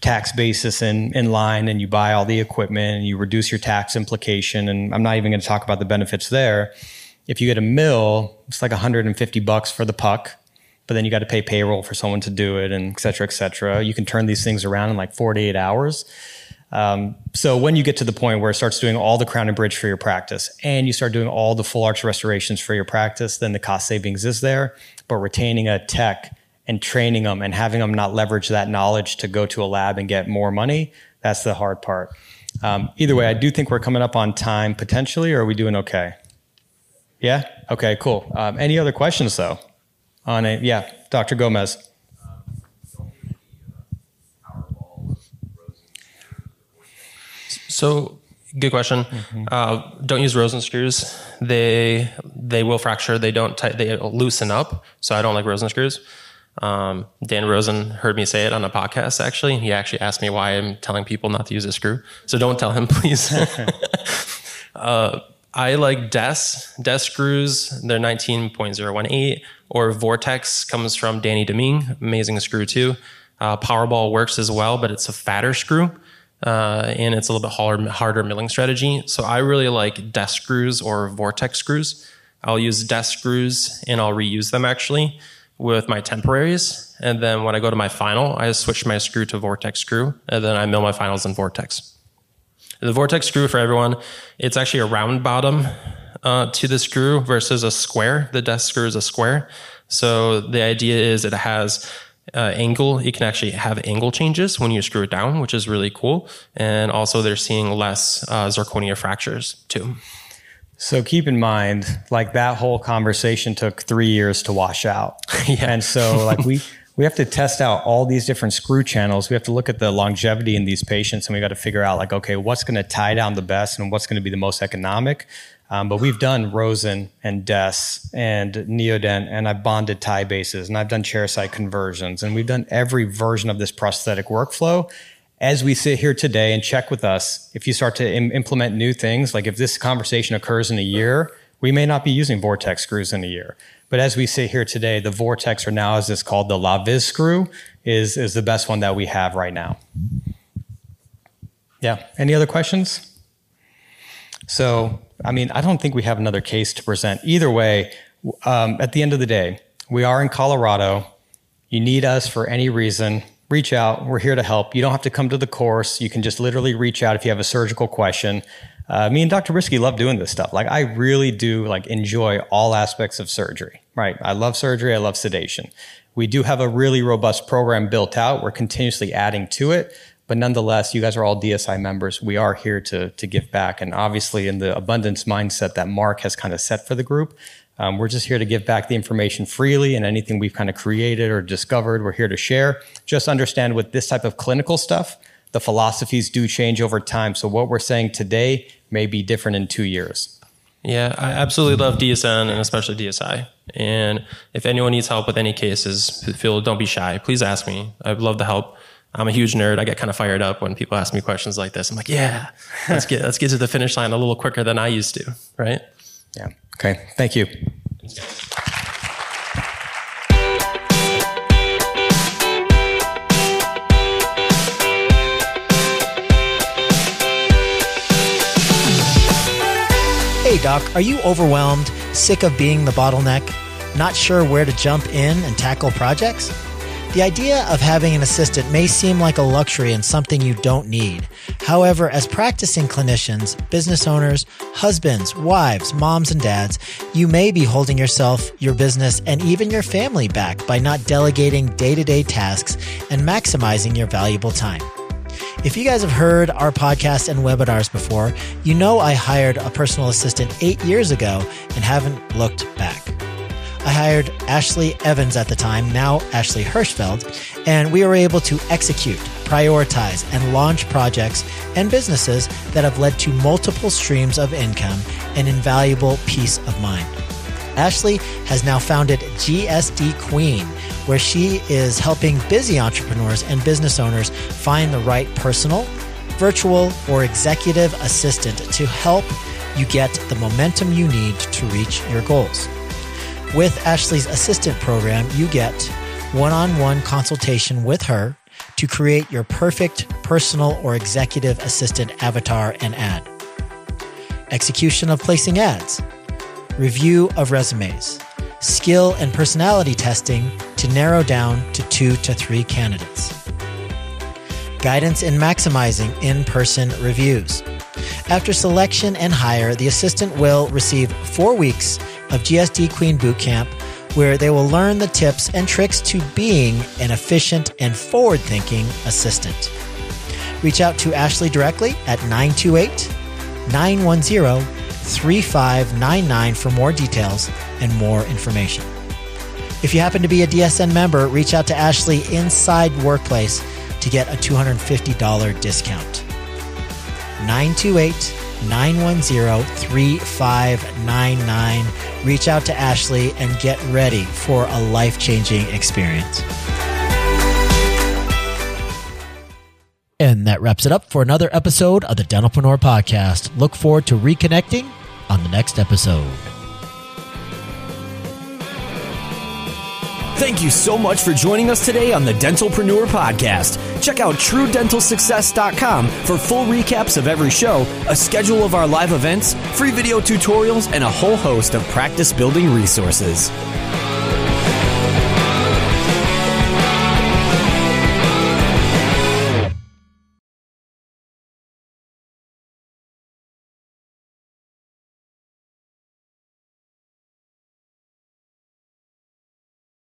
tax basis in, in line and you buy all the equipment and you reduce your tax implication. And I'm not even going to talk about the benefits there. If you get a mill, it's like 150 bucks for the puck, but then you got to pay payroll for someone to do it and et cetera, et cetera. You can turn these things around in like 48 hours. Um, so when you get to the point where it starts doing all the crown and bridge for your practice and you start doing all the full arch restorations for your practice, then the cost savings is there. But retaining a tech and training them and having them not leverage that knowledge to go to a lab and get more money, that's the hard part. Um, either way, I do think we're coming up on time potentially, or are we doing okay? Yeah? Okay, cool. Um, any other questions though? On it? Yeah, Dr. Gomez. So good question. Mm-hmm. Uh, don't use Rosen screws. They they will fracture. They don't t- they loosen up. So I don't like Rosen screws. Um, Dan Rosen heard me say it on a podcast. Actually, he actually asked me why I'm telling people not to use a screw. So don't tell him, please. uh, I like DESS DESS screws. They're 19.018 or Vortex comes from Danny Deming. Amazing screw too. Uh, Powerball works as well, but it's a fatter screw uh, and it's a little bit harder, harder milling strategy. So I really like DESS screws or vortex screws. I'll use DESS screws and I'll reuse them actually with my temporaries. And then when I go to my final, I switch my screw to vortex screw, and then I mill my finals in vortex. The vortex screw for everyone, it's actually a round bottom uh, to the screw versus a square. The DESS screw is a square. So the idea is it has uh, angle, it can actually have angle changes when you screw it down, which is really cool. And also, they're seeing less uh, zirconia fractures too. So keep in mind, like that whole conversation took three years to wash out. yeah. And so, like, we, we have to test out all these different screw channels. We have to look at the longevity in these patients and we got to figure out, like, okay, what's going to tie down the best and what's going to be the most economic. Um, but we've done Rosen and DESS and Neodent, and I've bonded tie bases, and I've done chair chairside conversions, and we've done every version of this prosthetic workflow. As we sit here today and check with us, if you start to Im- implement new things, like if this conversation occurs in a year, we may not be using Vortex screws in a year. But as we sit here today, the Vortex, or now as it's called the LaViz screw, is, is the best one that we have right now. Yeah. Any other questions? So I mean, I don't think we have another case to present. Either way, um, at the end of the day, we are in Colorado. You need us for any reason, reach out. We're here to help. You don't have to come to the course. You can just literally reach out if you have a surgical question. Uh, me and Dr. Risky love doing this stuff. Like I really do like enjoy all aspects of surgery, right? I love surgery. I love sedation. We do have a really robust program built out. We're continuously adding to it. But nonetheless, you guys are all DSI members. We are here to, to give back. And obviously, in the abundance mindset that Mark has kind of set for the group, um, we're just here to give back the information freely and anything we've kind of created or discovered, we're here to share. Just understand with this type of clinical stuff, the philosophies do change over time. So what we're saying today may be different in two years. Yeah, I absolutely love DSN and especially DSI. And if anyone needs help with any cases, feel don't be shy. Please ask me. I'd love to help. I'm a huge nerd. I get kind of fired up when people ask me questions like this. I'm like, yeah, let's get let's get to the finish line a little quicker than I used to, right? Yeah. Okay. Thank you. Hey, Doc, are you overwhelmed, sick of being the bottleneck, not sure where to jump in and tackle projects? The idea of having an assistant may seem like a luxury and something you don't need. However, as practicing clinicians, business owners, husbands, wives, moms, and dads, you may be holding yourself, your business, and even your family back by not delegating day to day tasks and maximizing your valuable time. If you guys have heard our podcast and webinars before, you know I hired a personal assistant eight years ago and haven't looked back. I hired Ashley Evans at the time, now Ashley Hirschfeld, and we were able to execute, prioritize, and launch projects and businesses that have led to multiple streams of income and invaluable peace of mind. Ashley has now founded GSD Queen, where she is helping busy entrepreneurs and business owners find the right personal, virtual, or executive assistant to help you get the momentum you need to reach your goals. With Ashley's assistant program, you get one on one consultation with her to create your perfect personal or executive assistant avatar and ad, execution of placing ads, review of resumes, skill and personality testing to narrow down to two to three candidates, guidance in maximizing in person reviews. After selection and hire, the assistant will receive four weeks of GSD Queen Bootcamp where they will learn the tips and tricks to being an efficient and forward thinking assistant. Reach out to Ashley directly at 928 910 3599 for more details and more information. If you happen to be a DSN member, reach out to Ashley inside Workplace to get a $250 discount. 928 910 3599. Reach out to Ashley and get ready for a life changing experience. And that wraps it up for another episode of the Dentalpreneur Podcast. Look forward to reconnecting on the next episode. Thank you so much for joining us today on the Dentalpreneur Podcast. Check out TrueDentalSuccess.com for full recaps of every show, a schedule of our live events, free video tutorials, and a whole host of practice building resources.